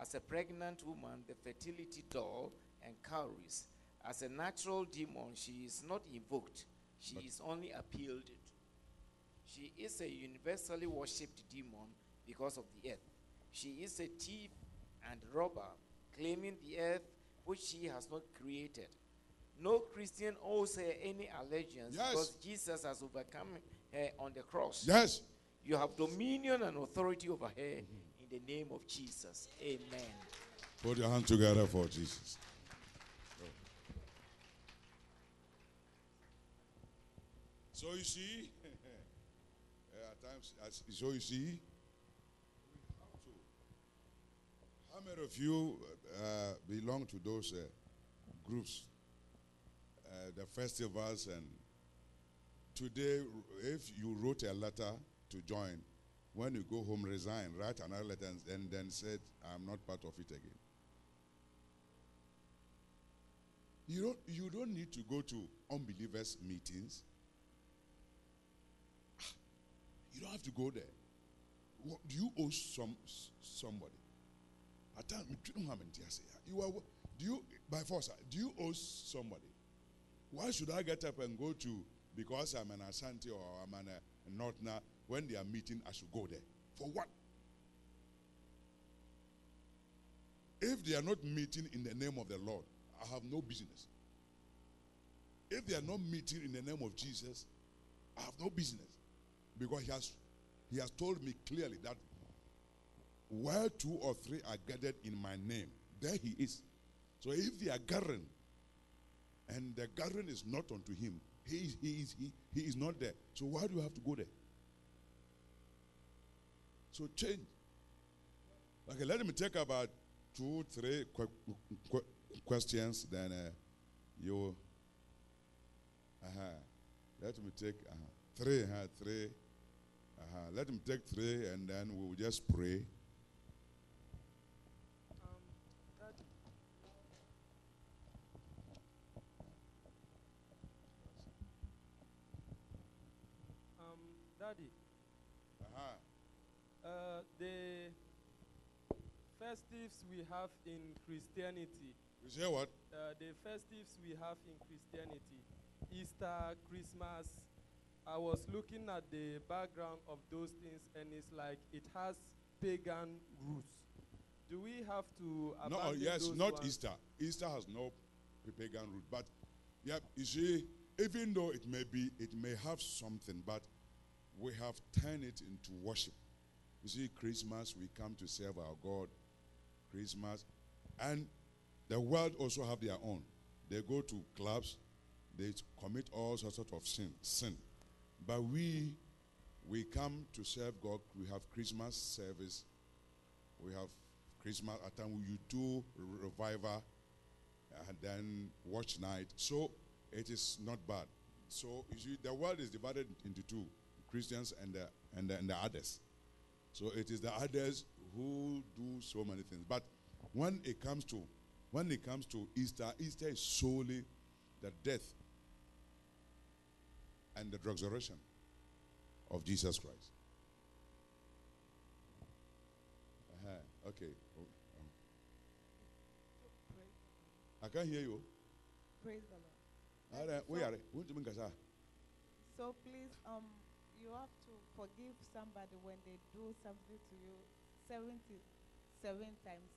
As a pregnant woman, the fertility doll and cowries. As a natural demon, she is not invoked, she is only appealed to. She is a universally worshipped demon because of the earth. She is a thief and robber, claiming the earth which she has not created. No Christian owes her any allegiance Yes. because Jesus has overcome her on the cross. Yes. You have dominion and authority over her in the name of Jesus. Amen. Put your hand together for Jesus. So you see, Sometimes, as, so you see, we have to. How many of you uh, belong to those uh, groups, uh, the festivals, and today, if you wrote a letter to join, when you go home, resign, write another letter, and, and then said, "I'm not part of it again." You don't, you don't need to go to unbelievers' meetings. Ah, you don't have to go there. What, do you owe some somebody? You are. Do you by force? Do you owe somebody? Why should I get up and go to because I'm an Asante or I'm an uh, a Northerner when they are meeting? I should go there for what? If they are not meeting in the name of the Lord, I have no business. If they are not meeting in the name of Jesus, I have no business. Because he has, he has told me clearly that where two or three are gathered in my name, there he is. So if they are gathering and the gathering is not unto him, he he, he, he is not there. So why do you have to go there? So change. Okay, let me take about two, three qu- qu- questions, then uh, you. Uh-huh. Let me take uh-huh. three, uh, three. Uh-huh. Let me take three, and then we will just pray. Um, that, um, Daddy, Uh-huh. Uh, the festives we have in Christianity, You say what? uh, the festives we have in Christianity, Easter, Christmas, I was looking at the background of those things and it's like it has pagan roots. Do we have to No, abandon yes, those not ones? Easter. Easter has no pagan root, but yeah, you see, even though it may be, it may have something, but we have turned it into worship. You see, Christmas we come to serve our God. Christmas, and the world also have their own. They go to clubs, they commit all sorts of sin, sin. But we, we come to serve God. We have Christmas service. We have Christmas at time you do revival and then watch night. So it is not bad. So you see, the world is divided into two: Christians and the and the, and the others. So it is the others who do so many things. But when it comes to when it comes to Easter, Easter is solely the death and the resurrection of Jesus Christ. Uh-huh. Okay. Oh, um, I can't hear you. Praise the Lord. All right, where are you? Won't you mean kasa? So please, um, you have forgive somebody when they do something to you 77 times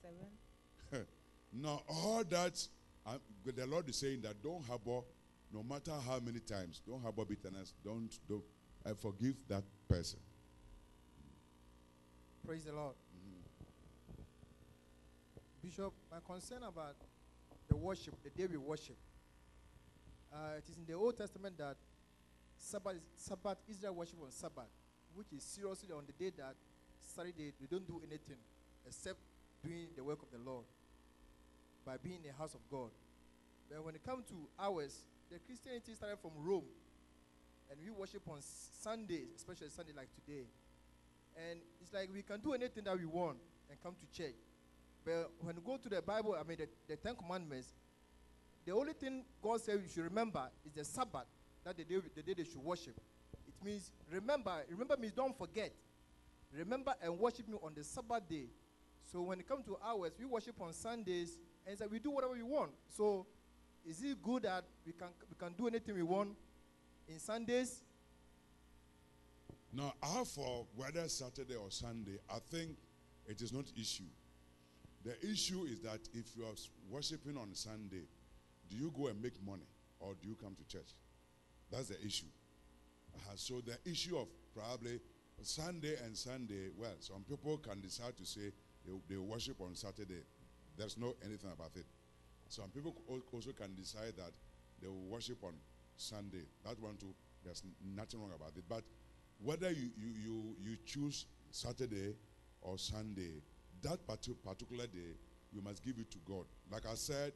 7. No, all that, the Lord is saying that don't harbor, no matter how many times, don't harbor bitterness. Don't, don't I forgive that person. Praise the Lord. Bishop, my concern about the worship, the day we worship, uh, it is in the Old Testament that Sabbath, Sabbath, Israel worship on Sabbath, which is seriously on the day that Saturday they don't do anything except doing the work of the Lord by being in the house of God. But when it comes to ours, the Christianity started from Rome, and we worship on Sundays, especially Sunday like today. And it's like we can do anything that we want and come to church. But when you go to the Bible, I mean, the, the Ten Commandments, the only thing God said you should remember is the Sabbath, that the day, the day they should worship. Means remember, remember means don't forget. Remember and worship me on the Sabbath day. So when it comes to ours, we worship on Sundays, and so we do whatever we want. So is it good that we can we can do anything we want in Sundays? Now, how for uh, whether Saturday or Sunday, I think it is not issue. The issue is that if you are worshiping on Sunday, do you go and make money or do you come to church? That's the issue. Uh-huh, so the issue of probably Sunday and Sunday, well, some people can decide to say they, they worship on Saturday. There's no anything about it. Some people also can decide that they will worship on Sunday. That one too, there's nothing wrong about it. But whether you, you, you, you choose Saturday or Sunday, that parti- particular day, you must give it to God. Like I said,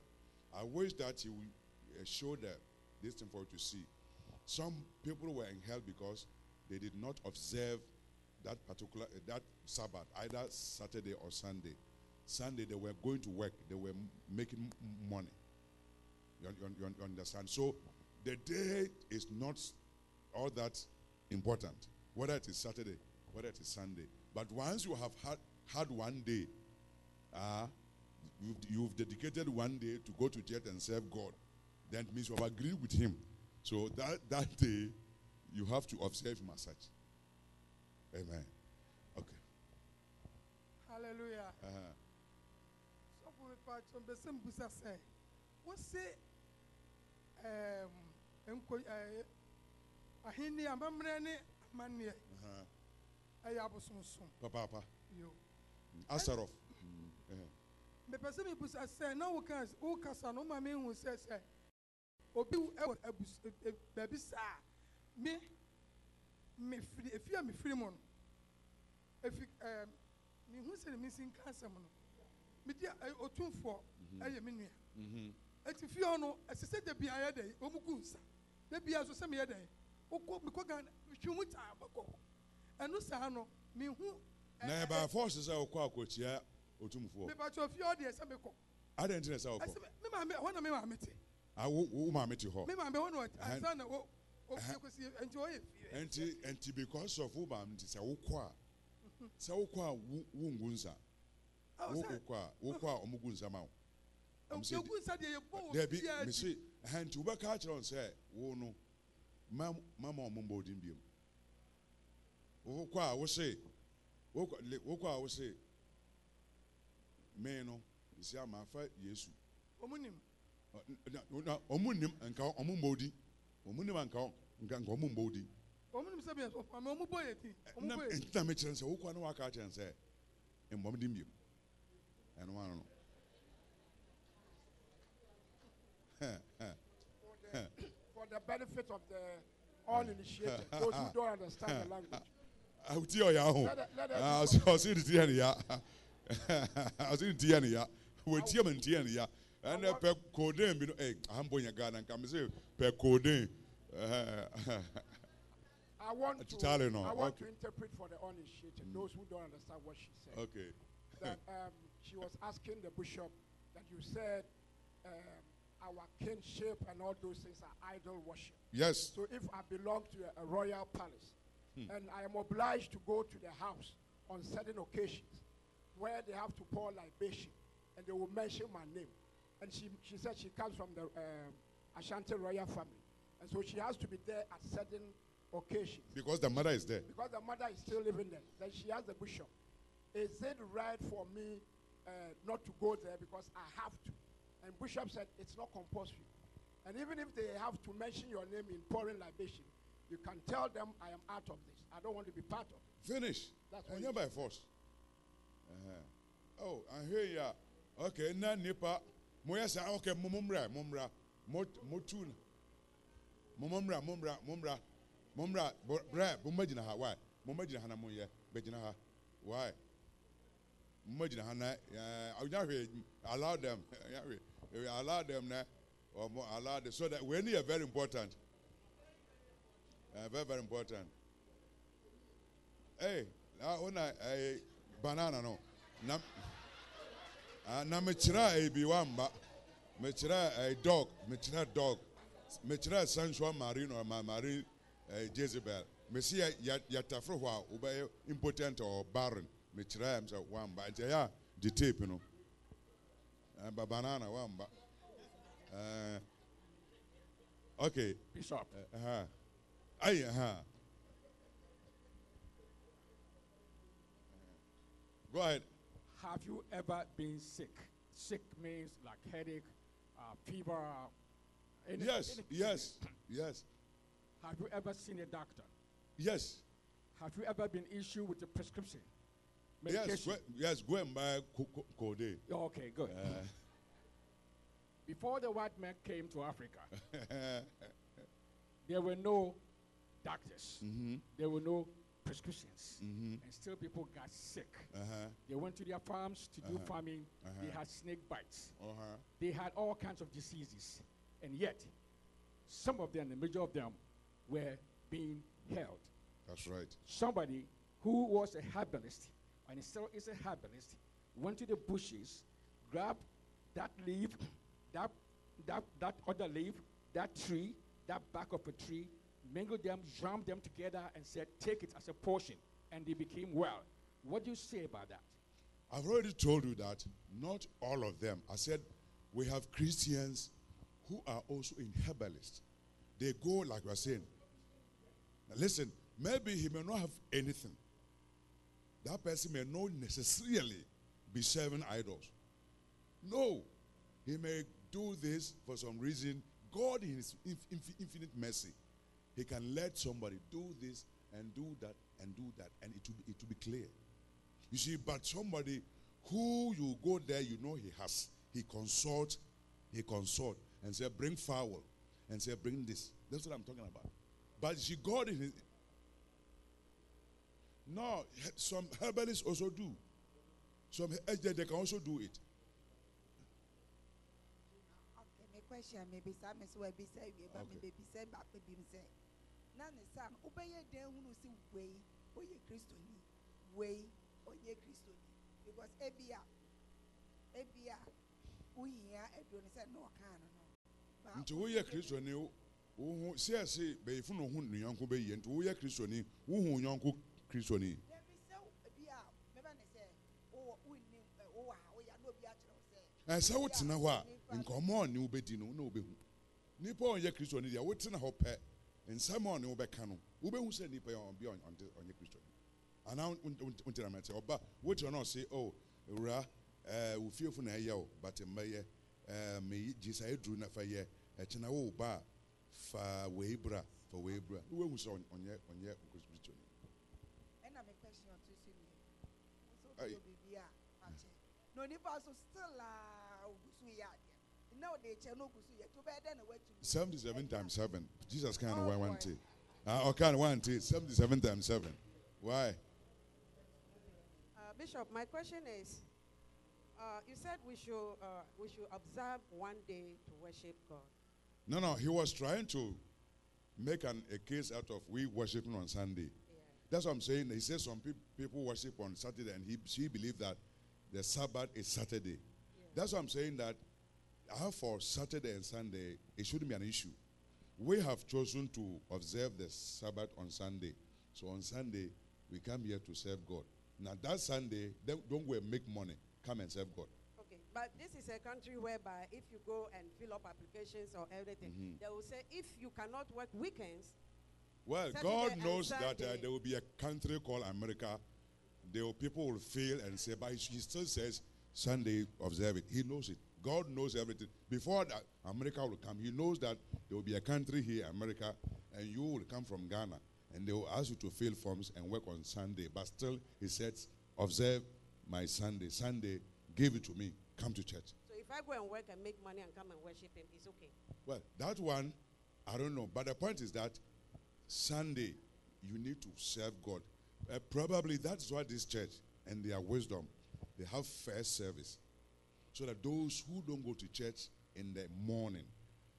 I wish that He uh, show that this thing for you to see. Some people were in hell because they did not observe that particular uh, that Sabbath, either Saturday or Sunday. Sunday they were going to work, they were making money. You, you you understand? So the day is not all that important, whether it is Saturday, whether it is Sunday. But once you have had, had one day, uh, you've, you've dedicated one day to go to church and serve God, then it means you have agreed with Him. So that, that day, you have to observe such. Amen. Okay. hallelujah Uh-huh. sɔfo mbɛsɛ mbusa sɛ wose ɛɛm nko ɛɛ ahenni amammerɛ ne amanneɛ Uh-huh. ɛyɛ abosonsom Papa, papa. yo Asarof. Uh-huh. mepɛ sɛ mebusa sɛ na woka wokasa no woma mehu sɛ sɛ obi ɛwɔ abus e- e- baabi saa me mefiri efi a mefiri mu no efi ɛɛm mehu sɛ ne mesi nka asɛm no medi ɛ- otumfoɔ ɛyɛ me nua Mm-hmm. eti fie hɔ no ɛsɛ sɛ dabi ayɛ dɛ wɔn gu nsa dabi aso sɛ meyɛ dɛ wokɔ mekɔ ghana hwi mu taa bɛkɔ ɛno saa no mehu Na ɛbaa force sɛ wokɔ akɔkyia otumfoɔ. mepakyɛ fie hɔ deɛ sɛ mekɔ Adɛn nti na sɛ ɛsɛ wokɔ? me me maame hɔ na me maame te Ah, wo wo maame te hɔ. me maame hɔ na ansa na wo wo Ɛhɛn. kɔsi nti ɔyɛ fie Nti nti because of wo maame nti sɛ wokɔ a sɛ wokɔ a wo wongu nsa. Ɛwɔ Wo sɛ wokɔ a wokɔ a ɔmo gu nsa ma wo. Ɔmo yɛgu nsa deɛ yɛbɔ wɔ Dabi fie akyi. mesi ɛhɛn nti wobɛka akyerɛ wɔn sɛ wo no ma mama ɔmo mbɔ odin biom. Wokɔ a wose wokɔ le- wokɔ a wose mee no esi ama afa Yesu. ɔmo nim na- na- ɔmo nka ɔmo mbɔ odin. Ɔmo nim nka nka nka ɔmo mbɔ odin. ɔmo nim sɛ bɛyɛ sɔ maame ɔmo bɔ yɛ ti ɔmo na bɔ yɛ ti nti na mekyerɛ sɛ wokɔ na waka akyerɛ sɛ mmɔm de mbiem ɛno ano no For the benefit of the uninitiated, those who don't understand the language. awoti ɔyɛ aho Let it- let it be ɔse ne tiɛ ne ya ɔse ne tiɛ ne ya wɔtie ma ntiɛ ya ɛnɛ pɛ koden bi no ɛ ahambɔ nya ghana nka me sɛ pɛ koden I want to, Charlie, no, I want okay. to interpret for the uninitiated, those who don't understand what she said. okay That um, she was asking the bishop that you said um, our kinship and all those things are idol worship. yes So if I belong to a, a royal palace Hmm. and I am obliged to go to the house on certain occasions where they have to pour libation and they will mention my name. And she, she said she comes from the um, Ashanti royal family. And so she has to be there at certain occasions. because the mother is there Because the mother is still living there. Then she asked the bishop, Is it right for me uh, not to go there because I have to? And bishop said, It's not compulsory. And even if they have to mention your name in pouring libation, you can tell them, I am out of this. I don't want to be part of it. finish That's what ɔnyɛ he by force oh I hear a okay na nipa moyɛ saa okay mo mo mmra mo mmra mo mo tu no mo mo mmra mo mmra mo mmra mo mmra bɔ- brɛ mo mma gyina ha why mo mma gyina ha na mo yɛ bɛgyina ha why mo mma gyina ha na ɛɛ ɔnya hwɛ allow them ɔnya hwɛ ɛwɛ allow them na ɔmo allow them so that wei ni yɛ very important ɛɛ very very important. Hey, na una eh, banana no. Na ah, na mekyerɛ bi wamba. Mekyerɛ eh, dog, mekyerɛ dog. Mekyerɛ sensual marine or ma marine eh, Jezebel. Mesi ya hɔ a wobɛyɛ impotent or barren. Mekyerɛ am sɛ wamba. Nti ɛyɛ a de tape no. Eh, ba banana wamba. Eh, okay. Bishop, Uh, uh-huh. Aye, uh-huh. Go ahead. Have you ever been sick? Sick means like headache, uh, fever. any- Yes, yes, yes, Have you ever seen a doctor? yes, Have you ever been issued with a prescription? yes, Medication? go, yes. Go and buy Code. Oh, okay, good. Uh, Before the white man came to Africa, there were no doctors. Mm-hmm. There were no prescriptions. Mm-hmm. And still people got sick. Uh-huh. They went to their farms to do Uh-huh. farming. They Uh-huh. had snake bites. Uh-huh. They had all kinds of diseases. And yet, some of them, the major of them, were being held. That's right. Somebody who was a herbalist, and still is a herbalist, went to the bushes, grabbed that leaf, that, that, that other leaf, that tree, that back of a tree, mingled them, jammed them together, and said, Take it as a portion. And they became well. What do you say about that? I've already told you that not all of them. I said we have Christians who are also in herbalists. They go like we're saying. Now listen, maybe he may not have anything. That person may not necessarily be serving idols. No, he may do this for some reason. God, in His inf- inf- infinite mercy, He can let somebody do this and do that and do that, and it will be, it will be clear. You see, but somebody who you go there, you know he has. He consult, he consult, and say, bring fowl, and say, bring this. That's what I'm talking about. But she God in his, no, some herbalists also do. Some they eh, they can also do it. Okay, Na ne sam obeye den hunu si we oye Christoni we oye Christoni because ebia ebia edro say no kan no. Ba- nti woyɛ kristoni wo- wohu sɛɛse bɛyifu no ho ne yɔnko bɛyie nti woyɛ kristoni wohu yɔnko kristoni be say ebia meba ne say o unni o wa o no obi akyerɛ wo say. ɛsɛ wotena hɔ a nkɔmmɔ a ne wobɛdi no na wobɛhu nnipa a ɔnyɛ kristoni deɛ wotena hɔ pɛ nsɛm a ɔne wobɛka no wobɛhu sɛ nnipa yɛ ɔbi ɔnyɛ kristoni anaa wontena mɛte ɔba wokyerɛ no ɔse o wura wo fiefo na ɛyɛ o but mmɛyɛ gye sa ɛduru na fa yɛ ɛkyena eh, wo oh, ba a fa wei bra fa wei bra. Na woahu sɛ ɔny- ɔnyɛ ɔnyɛ kristoni ɛna me question to si ni nso Aye. to bibi a akyɛ na onipa so still a ogusu yɛ adeɛ na ɔde kyɛ no ogusu yɛ to 77 times 7 jesus kind Oh, of one boy. one t ah ɔka no one t 77 times 7 why Uh, Bishop, my question is, uh, you said we should uh, we should observe one day to worship God. No, no, he was trying to make an, a case out of we worshiping on Sunday. That's what I'm saying. He says some peop people worship on Saturday, and he she believed that the Sabbath is Saturday. That's what I'm saying. That how for Saturday and Sunday it shouldn't be an issue. We have chosen to observe the Sabbath on Sunday, so on Sunday we come here to serve God. Now that Sunday, don't, go and make money. Come and serve God. Okay, but this is a country whereby if you go and fill up applications or everything, Mhm. they will say if you cannot work weekends, Well, Saturday God knows that uh, there will be a country called America. There will, people will fail and say, but he still says Sunday observe it. He knows it. God knows everything. Before that, America will come. He knows that there will be a country here, America, and you will come from Ghana, and they will ask you to fill forms and work on Sunday. But still, he says, observe my Sunday. Sunday, give it to me. Come to church. so if I go and work and make money and come and worship Him, it's okay. Well, that one, I don't know. But the point is that Sunday, you need to serve God. Uh, probably that's why this church and their wisdom, they have first service. So that those who don't go to church in the morning,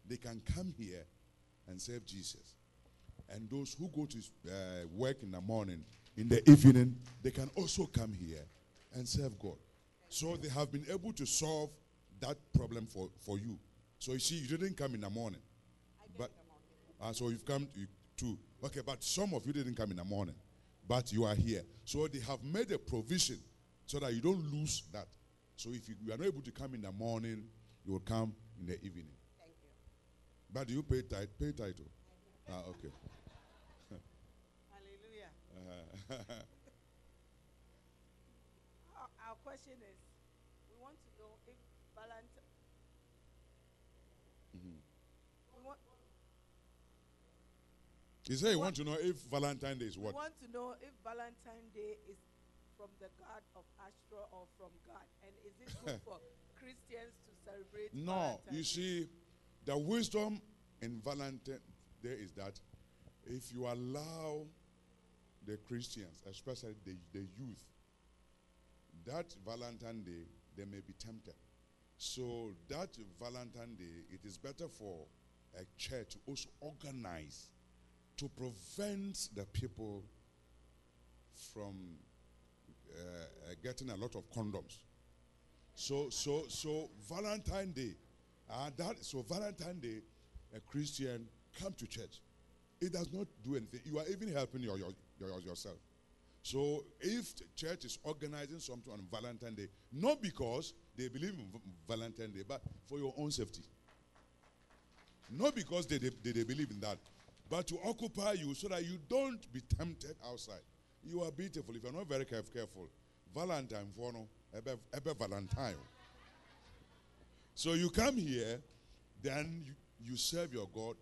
they can come here and serve Jesus. And those who go to uh, work in the morning, in the evening, they can also come here and serve God. So they have been able to solve that problem for, for you. So you see, you didn't come in the morning. But uh, so you've come to, to okay, but some of you didn't come in the morning, but you are here. So they have made a provision so that you don't lose that. So if you, you are not able to come in the morning, you will come in the evening. Thank you. But do you pay tithe? Pay title. Ah, okay. Hallelujah. Uh, Our, our question is, we want to know if Valentine. Mhm. He said you want to know if Valentine Day is what? we want to know if Valentine Day is from the god of Astaroth or from God, and is it good for Christians to celebrate? No, Valentine's you see, the wisdom in Valentine Day is that if you allow the Christians, especially the, the youth, that Valentine Day, they may be tempted. So that Valentine Day, it is better for a church to also organize to prevent the people from uh, uh, getting a lot of condoms. So, so, so Valentine Day, uh, that so Valentine Day, a Christian come to church. It does not do anything. You are even helping your, your, your yourself. So if church is organizing something on Valentine Day, not because they believe in Valentine Day, but for your own safety. Not because they, they, they believe in that, but to occupy you so that you don't be tempted outside. You are beautiful. If you're not very caref- careful, Valentine for no, ebe Valentine. So you come here, then you, you serve your God.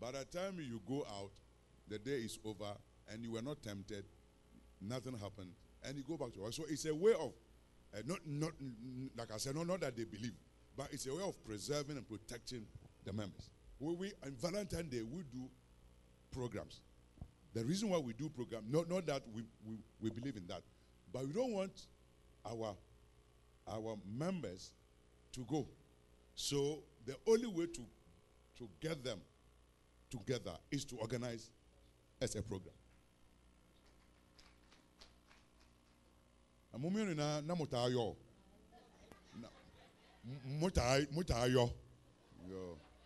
By the time you go out, the day is over, and you were not tempted, nothing happened, and you go back to work. So it's a way of, uh, not, not, like I said, not, not that they believe, but it's a way of preserving and protecting the members. We, we on Valentine Day, we do programs. The reason why we do program, not, not that we, we, we believe in that, but we don't want our, our members to go. So the only way to, to get them together is to organize as a program.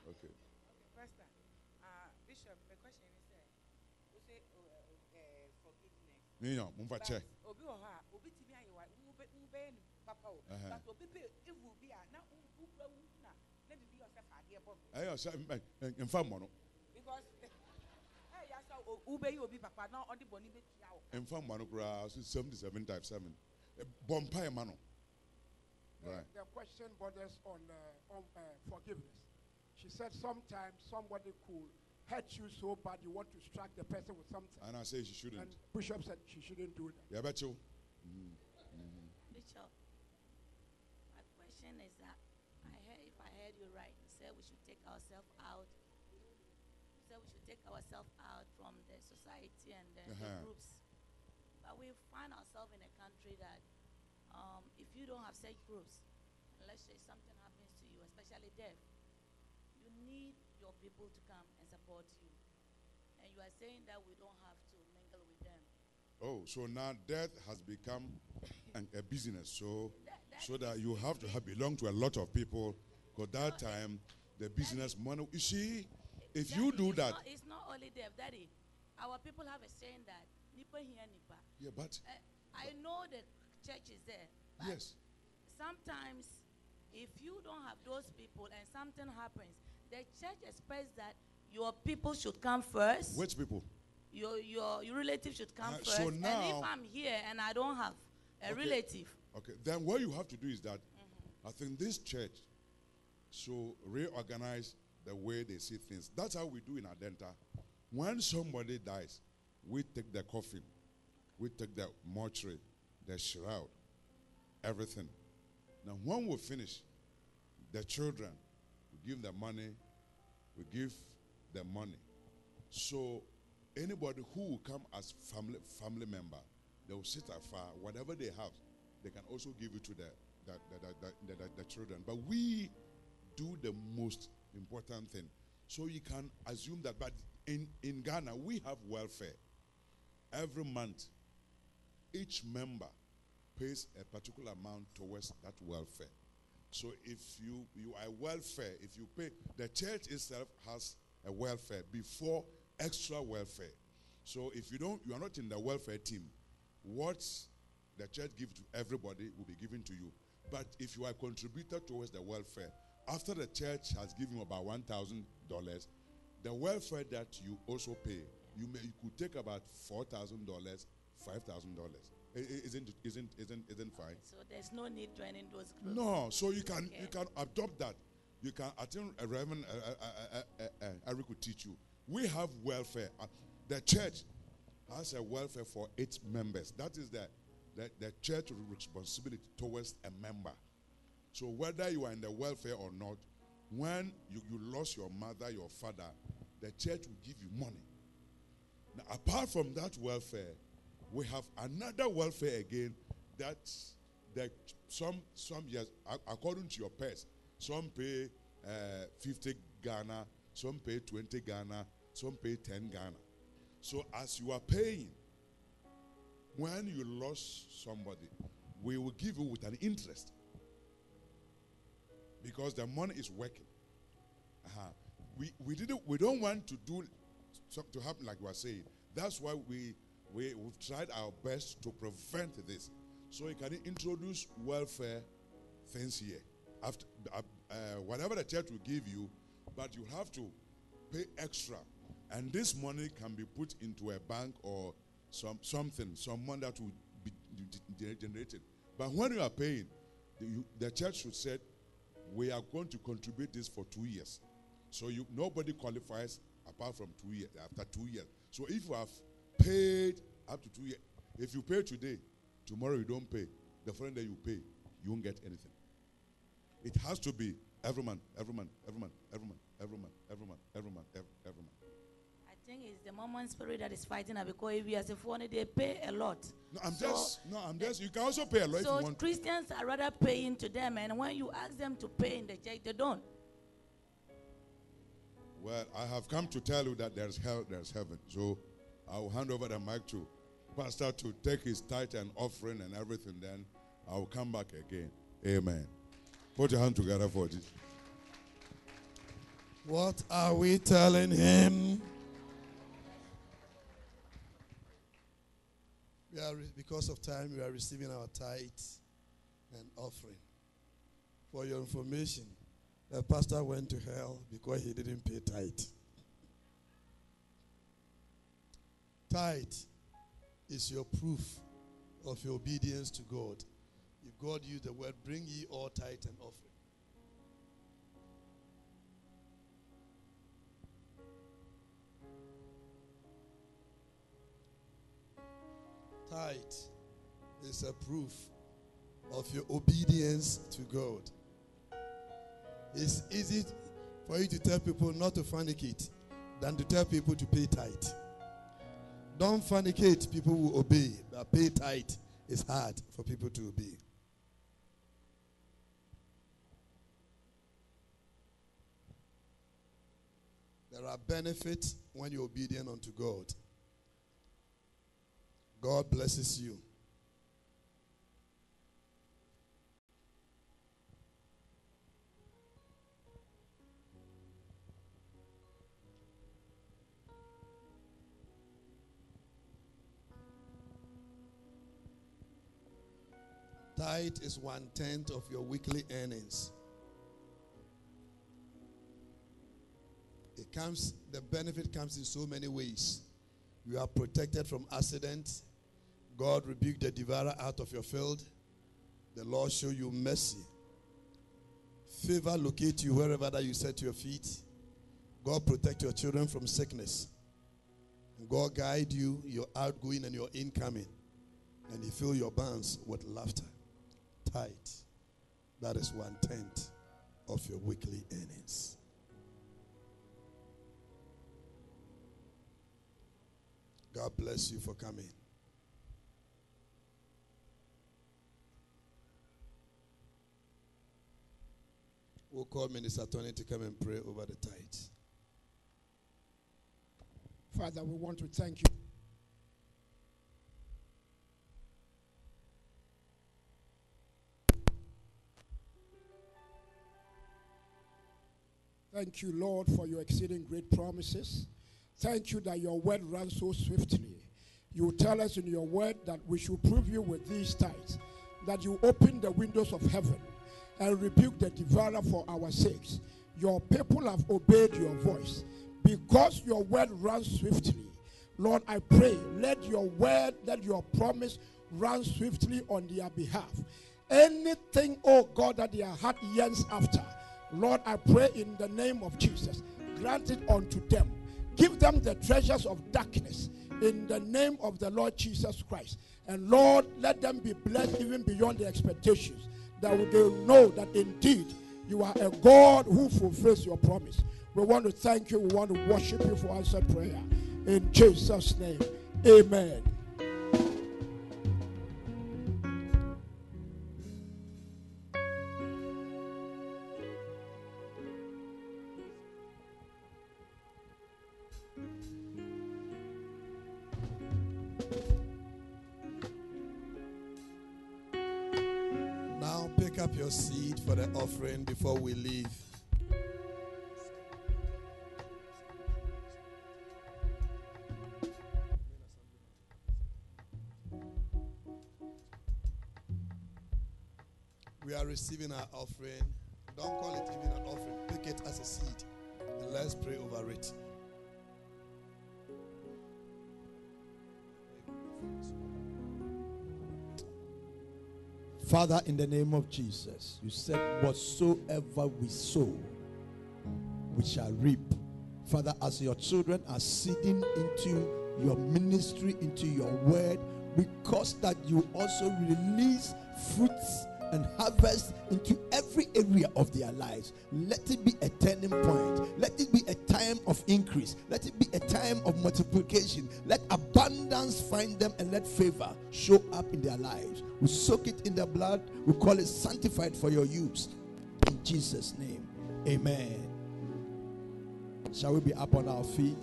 Okay. Pastor, uh, Bishop, the question is uh, you say uh, uh, forgiveness. Ni yo mumfa che. But obi wɔ hɔ a obi timi ayɛ wa wube wube ni papa o. But obi pe ewu bi a na wura wu na na bibi ɔsɛ faadeɛ bɔ mi. Ayo sa mfa mo no. Because ɛ yasa wube yi obi papa na ɔde bɔ ni bɛ tia o. Mfa mo no kura 77 times 7. Bompa e ma no. The- Right. The question borders on, uh, on uh, forgiveness. She said sometimes somebody could hurt you so bad you want to strike the person with something. And I say she shouldn't. And Bishop said she shouldn't do that. Yeah, bet you. Bishop, my question is that I heard, if I heard you right, you said we should take ourselves out. You said we should take ourselves out from the society and the, the Uh-huh. groups. But we find ourselves in a country that um, if you don't have such groups, and let's say something happens to you, especially death, you need your people to come and support you. And you are saying that we don't have to mingle with them. Oh, so now death has become an, a business. So, so that you have to have belong to a lot of people. Because that time, the business money. You see, if you do it's that, not, it's not only death, Daddy. Our people have a saying that nipa here nipa. yeah, but Uh, I know the church is there. yes, Sometimes, if you don't have those people and something happens, the church expects that your people should come first. which people? Your your your relative should come Uh, first. so and now- if I'm here and I don't have a Okay. relative, Okay, then what you have to do is that I think this church should reorganize the way they see things. That's how we do in Adenta. When somebody dies, we take the coffin, we take the mortuary, the shroud, everything. Now, when we finish, the children, we give them money, we give them money. So, anybody who will come as family family member, they will sit afar. Whatever they have, they can also give it to the the, the, the, the, children. But we do the most important thing. So you can assume that. But in, in Ghana, we have welfare. Every month, each member pays a particular amount towards that welfare. So if you you are welfare, if you pay, the church itself has a welfare before extra welfare. So if you don't, you are not in the welfare team. What the church gives to everybody will be given to you. But if you are contributor towards the welfare, after the church has given you about one thousand dollars, the welfare that you also pay, you may you could take about four thousand dollars, five thousand dollars. Isn't isn't isn't isn't fine? so there's no need joining those groups. No, so you can Okay. you can adopt that. You can. I think uh, Reverend uh, uh, uh, uh, uh, Eric will teach you. We have welfare. Uh, the church has a welfare for its members. That is the the, the church responsibility towards a member. So whether you are in the welfare or not, when you, you lost your mother, your father, the church will give you money Now, apart from that welfare, we have another welfare again that that some some years according to your pay, some pay uh, 50 Ghana, some pay 20 Ghana, some pay 10 Ghana. So as you are paying, when you lost somebody, we will give you with an interest because the money is working. Uh-huh. We we didn't we don't want to do to happen like we are saying. That's why we we we've tried our best to prevent this. So you can introduce welfare things here. After uh, uh, whatever the church will give you, but you have to pay extra, and this money can be put into a bank or some something, some money that will be generated. But when you are paying, the, you, the church should say, we are going to contribute this for two years. So you nobody qualifies apart from two years after two years. So if you have paid up to two years, if you pay today, tomorrow you don't pay, the following day you pay, you won't get anything. It has to be every month, every month, every month, every month, every month, every month, every month, every, every month. I think it's the mammon spirit that is fighting because if you as a foreigner, they pay a lot. No, I'm So- just no, I'm just. You can also pay a lot if So you want. Christians are rather paying to them, and when you ask them to pay in the church, they don't. Well, I have come to tell you that there's hell, there's heaven. So I will hand over the mic to Pastor to take his tithe and offering and everything. Then I will come back again. Amen. Put your hand together for this. What are we telling him? We are because of time, we are receiving our tithe and offering. For your information, the pastor went to hell because he didn't pay tithe. Tithe is your proof of your obedience to God. If God used the word, bring ye all tithe and offering. Tithe is a proof of your obedience to God. It's easy for you to tell people not to fornicate than to tell people to pay tithe. Don't fornicate, people will obey. But pay tithe is hard for people to obey. There are benefits when you're obedient unto God. God blesses you. Tithe is one tenth of your weekly earnings. It comes, the benefit comes in so many ways. You are protected from accidents. God rebuke the devourer out of your field. The Lord show you mercy. Favor locate you wherever that you set your feet. God protect your children from sickness. God guide you, your outgoing and your incoming. And He fill your barns with laughter. Tithe. That is one tenth of your weekly earnings. God bless you for coming. We'll call Minister Tony to come and pray over the tithes. Father, we want to thank you. Thank you, Lord, for your exceeding great promises. Thank you that your word runs so swiftly. You tell us in your word that we should prove you with these tithes, that you open the windows of heaven and rebuke the devourer for our sakes. Your people have obeyed your voice because your word runs swiftly. Lord, I pray, let your word, let your promise run swiftly on their behalf. Anything, oh God, that their heart yearns after, Lord, I pray in the name of Jesus, grant it unto them. Give them the treasures of darkness in the name of the Lord Jesus Christ. And Lord, let them be blessed even beyond their expectations, that they know that indeed you are a God who fulfills your promise. We want to thank you. We want to worship you for answered prayer. In Jesus' name, amen. Before we leave. We are receiving our offering. Don't call it even an offering. Pick it as a seed. And let's pray over it. Father, in the name of Jesus, you said, Whatsoever we sow, we shall reap. Father, as your children are seeding into your ministry, into your word, we cause that you also release fruits and harvest into every area of their lives. Let it be a turning point. Let it be a time of increase. Let it be a time of multiplication. Let abundance find them and let favor show up in their lives. We soak it in the blood. We call it sanctified for your use. In Jesus' name. Amen. Shall we be up on our feet?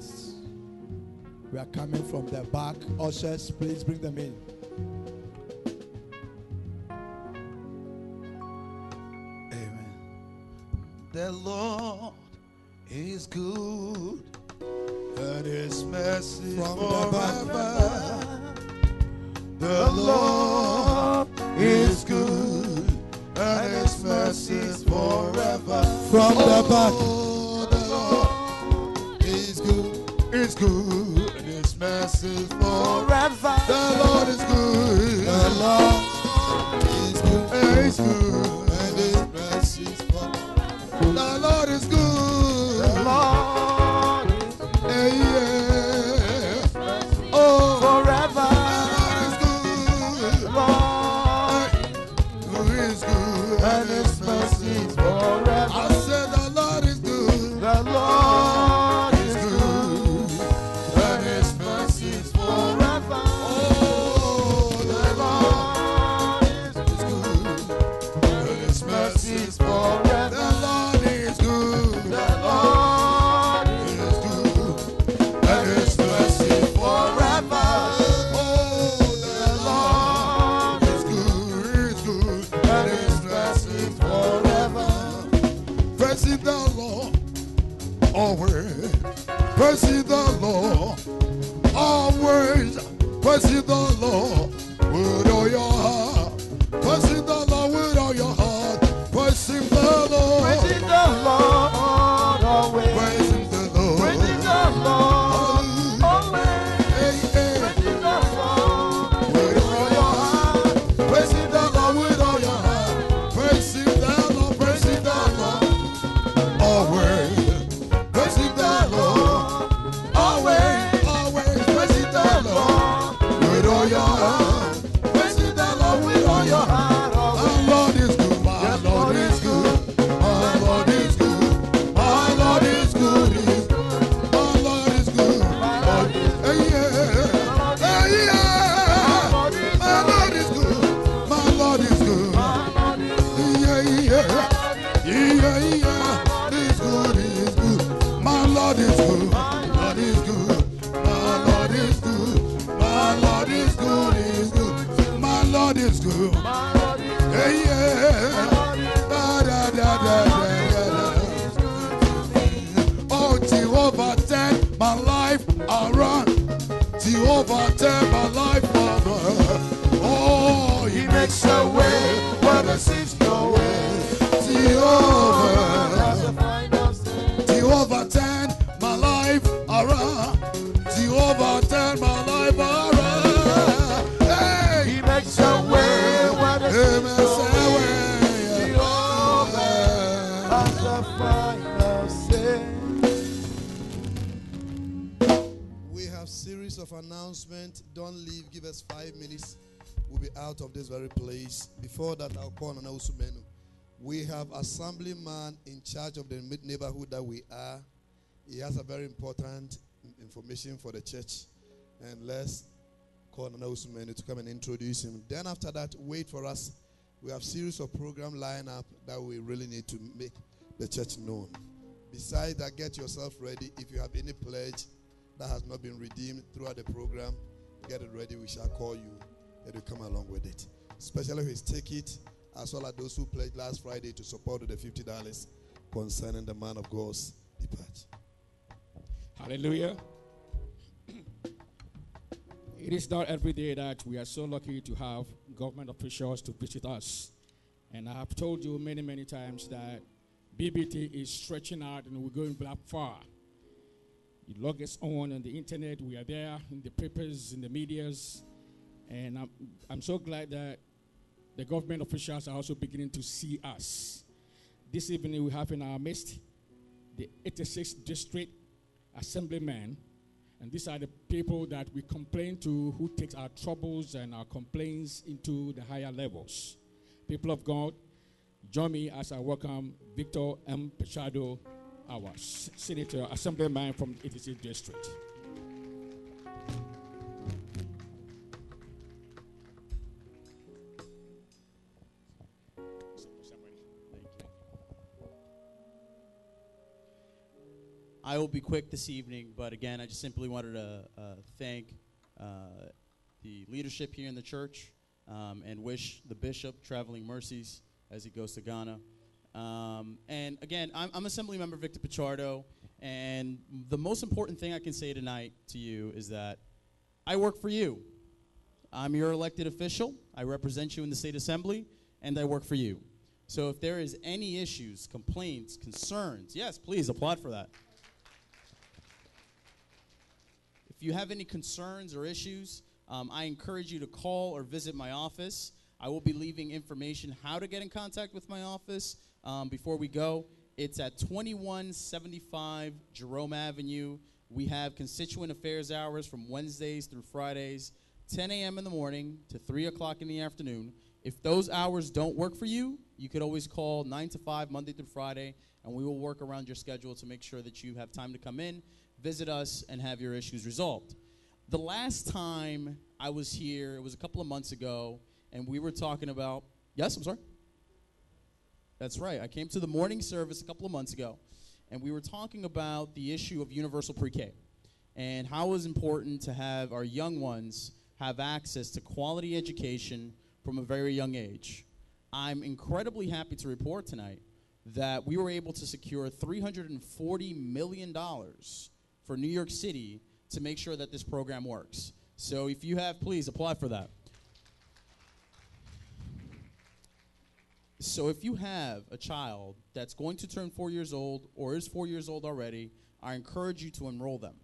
We are coming from the back. Ushers, please bring them in. Amen. The Lord is good, and His mercy From the forever. The Lord is good, and His mercy is forever. From the back. Oh, the Lord is good, is good, and His mercy is forever. The Lord is good. The Lord is good, is good, Lord always. Praise the Lord Yeah, yeah. Yeah, yeah. He's good. He's good. My Lord is good. My Lord is good. My Lord is good. My Lord is good. He's good. My Lord is good. Yeah. Da, da, da, da, da, da, da. Oh, Jehovah, turn my life around. Jehovah, turn my life around. Oh, He makes a way announcements. Don't leave. Give us five minutes. We'll be out of this very place. Before that, I'll call on Usumenu. We have assemblyman in charge of the mid- neighborhood that we are. He has a very important information for the church. And let's call Nana Usumenu to come and introduce him. Then after that, wait for us. We have series of program line up that we really need to make the church known. Besides that, get yourself ready. If you have any pledge that has not been redeemed throughout the program, get it ready. We shall call you that will come along with it. Especially his ticket, as well as those who pledged last Friday to support the fifty dollars concerning the man of God's departure. Hallelujah. It is not every day that we are so lucky to have government officials to visit us. And I have told you many, many times that BBT is stretching out and we're going back far. You log us on on the internet, we are there in the papers, in the medias. And I'm, I'm so glad that the government officials are also beginning to see us. This evening we have in our midst the 86th District Assemblyman and these are the people that we complain to who takes our troubles and our complaints into the higher levels. People of God, join me as I welcome Victor M. Pichardo, our Senator, Assemblyman from 86th District. I will be quick this evening, but again, I just simply wanted to uh, thank uh, the leadership here in the church um, and wish the bishop traveling mercies as he goes to Ghana. Um, and again, I'm, I'm Assembly Member Victor Pichardo, and the most important thing I can say tonight to you is that I work for you. I'm your elected official. I represent you in the state assembly, and I work for you. So if there is any issues, complaints, concerns, yes, please applaud for that. If you have any concerns or issues, um, I encourage you to call or visit my office. I will be leaving information how to get in contact with my office um, before we go. It's at 2175 Jerome Avenue. We have constituent affairs hours from Wednesdays through Fridays, 10 a.m. in the morning to 3 o'clock in the afternoon. If those hours don't work for you, you could always call 9 to 5 Monday through Friday, and we will work around your schedule to make sure that you have time to come in visit us, and have your issues resolved. The last time I was here, it was a couple of months ago, and we were talking about. Yes, I'm sorry? That's right. I came to the morning service a couple of months ago, and we were talking about the issue of universal pre K and how it was important to have our young ones have access to quality education from a very young age. I'm incredibly happy to report tonight that we were able to secure $340 million for New York City to make sure that this program works. So if you have, please apply for that. So if you have a child that's going to turn four years old or is four years old already, I encourage you to enroll them.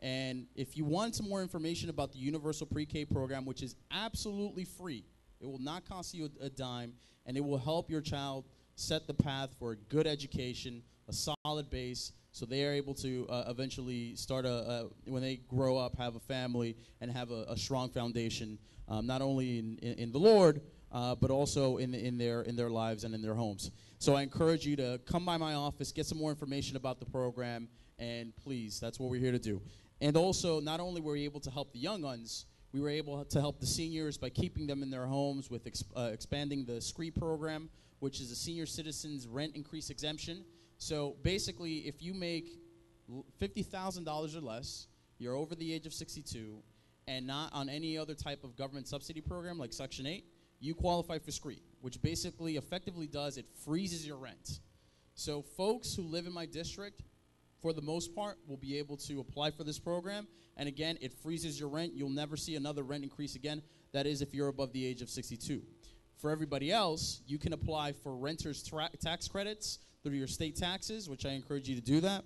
And if you want some more information about the Universal Pre-K program, which is absolutely free, it will not cost you a, a dime, and it will help your child set the path for a good education, a solid base, so they are able to uh, eventually start a, a, when they grow up, have a family and have a, a strong foundation, um, not only in, in, in the Lord, uh, but also in, in, their, in their lives and in their homes. So I encourage you to come by my office, get some more information about the program, and please, that's what we're here to do. And also, not only were we able to help the young ones, we were able to help the seniors by keeping them in their homes with exp- uh, expanding the SCRIE program, which is a senior citizens rent increase exemption. So basically, if you make $50,000 or less, you're over the age of 62, and not on any other type of government subsidy program like Section 8, you qualify for SCRIE, which basically effectively does it freezes your rent. So folks who live in my district, for the most part, will be able to apply for this program. And again, it freezes your rent. You'll never see another rent increase again. That is if you're above the age of 62. For everybody else, you can apply for renter's tax credits through your state taxes, which I encourage you to do that.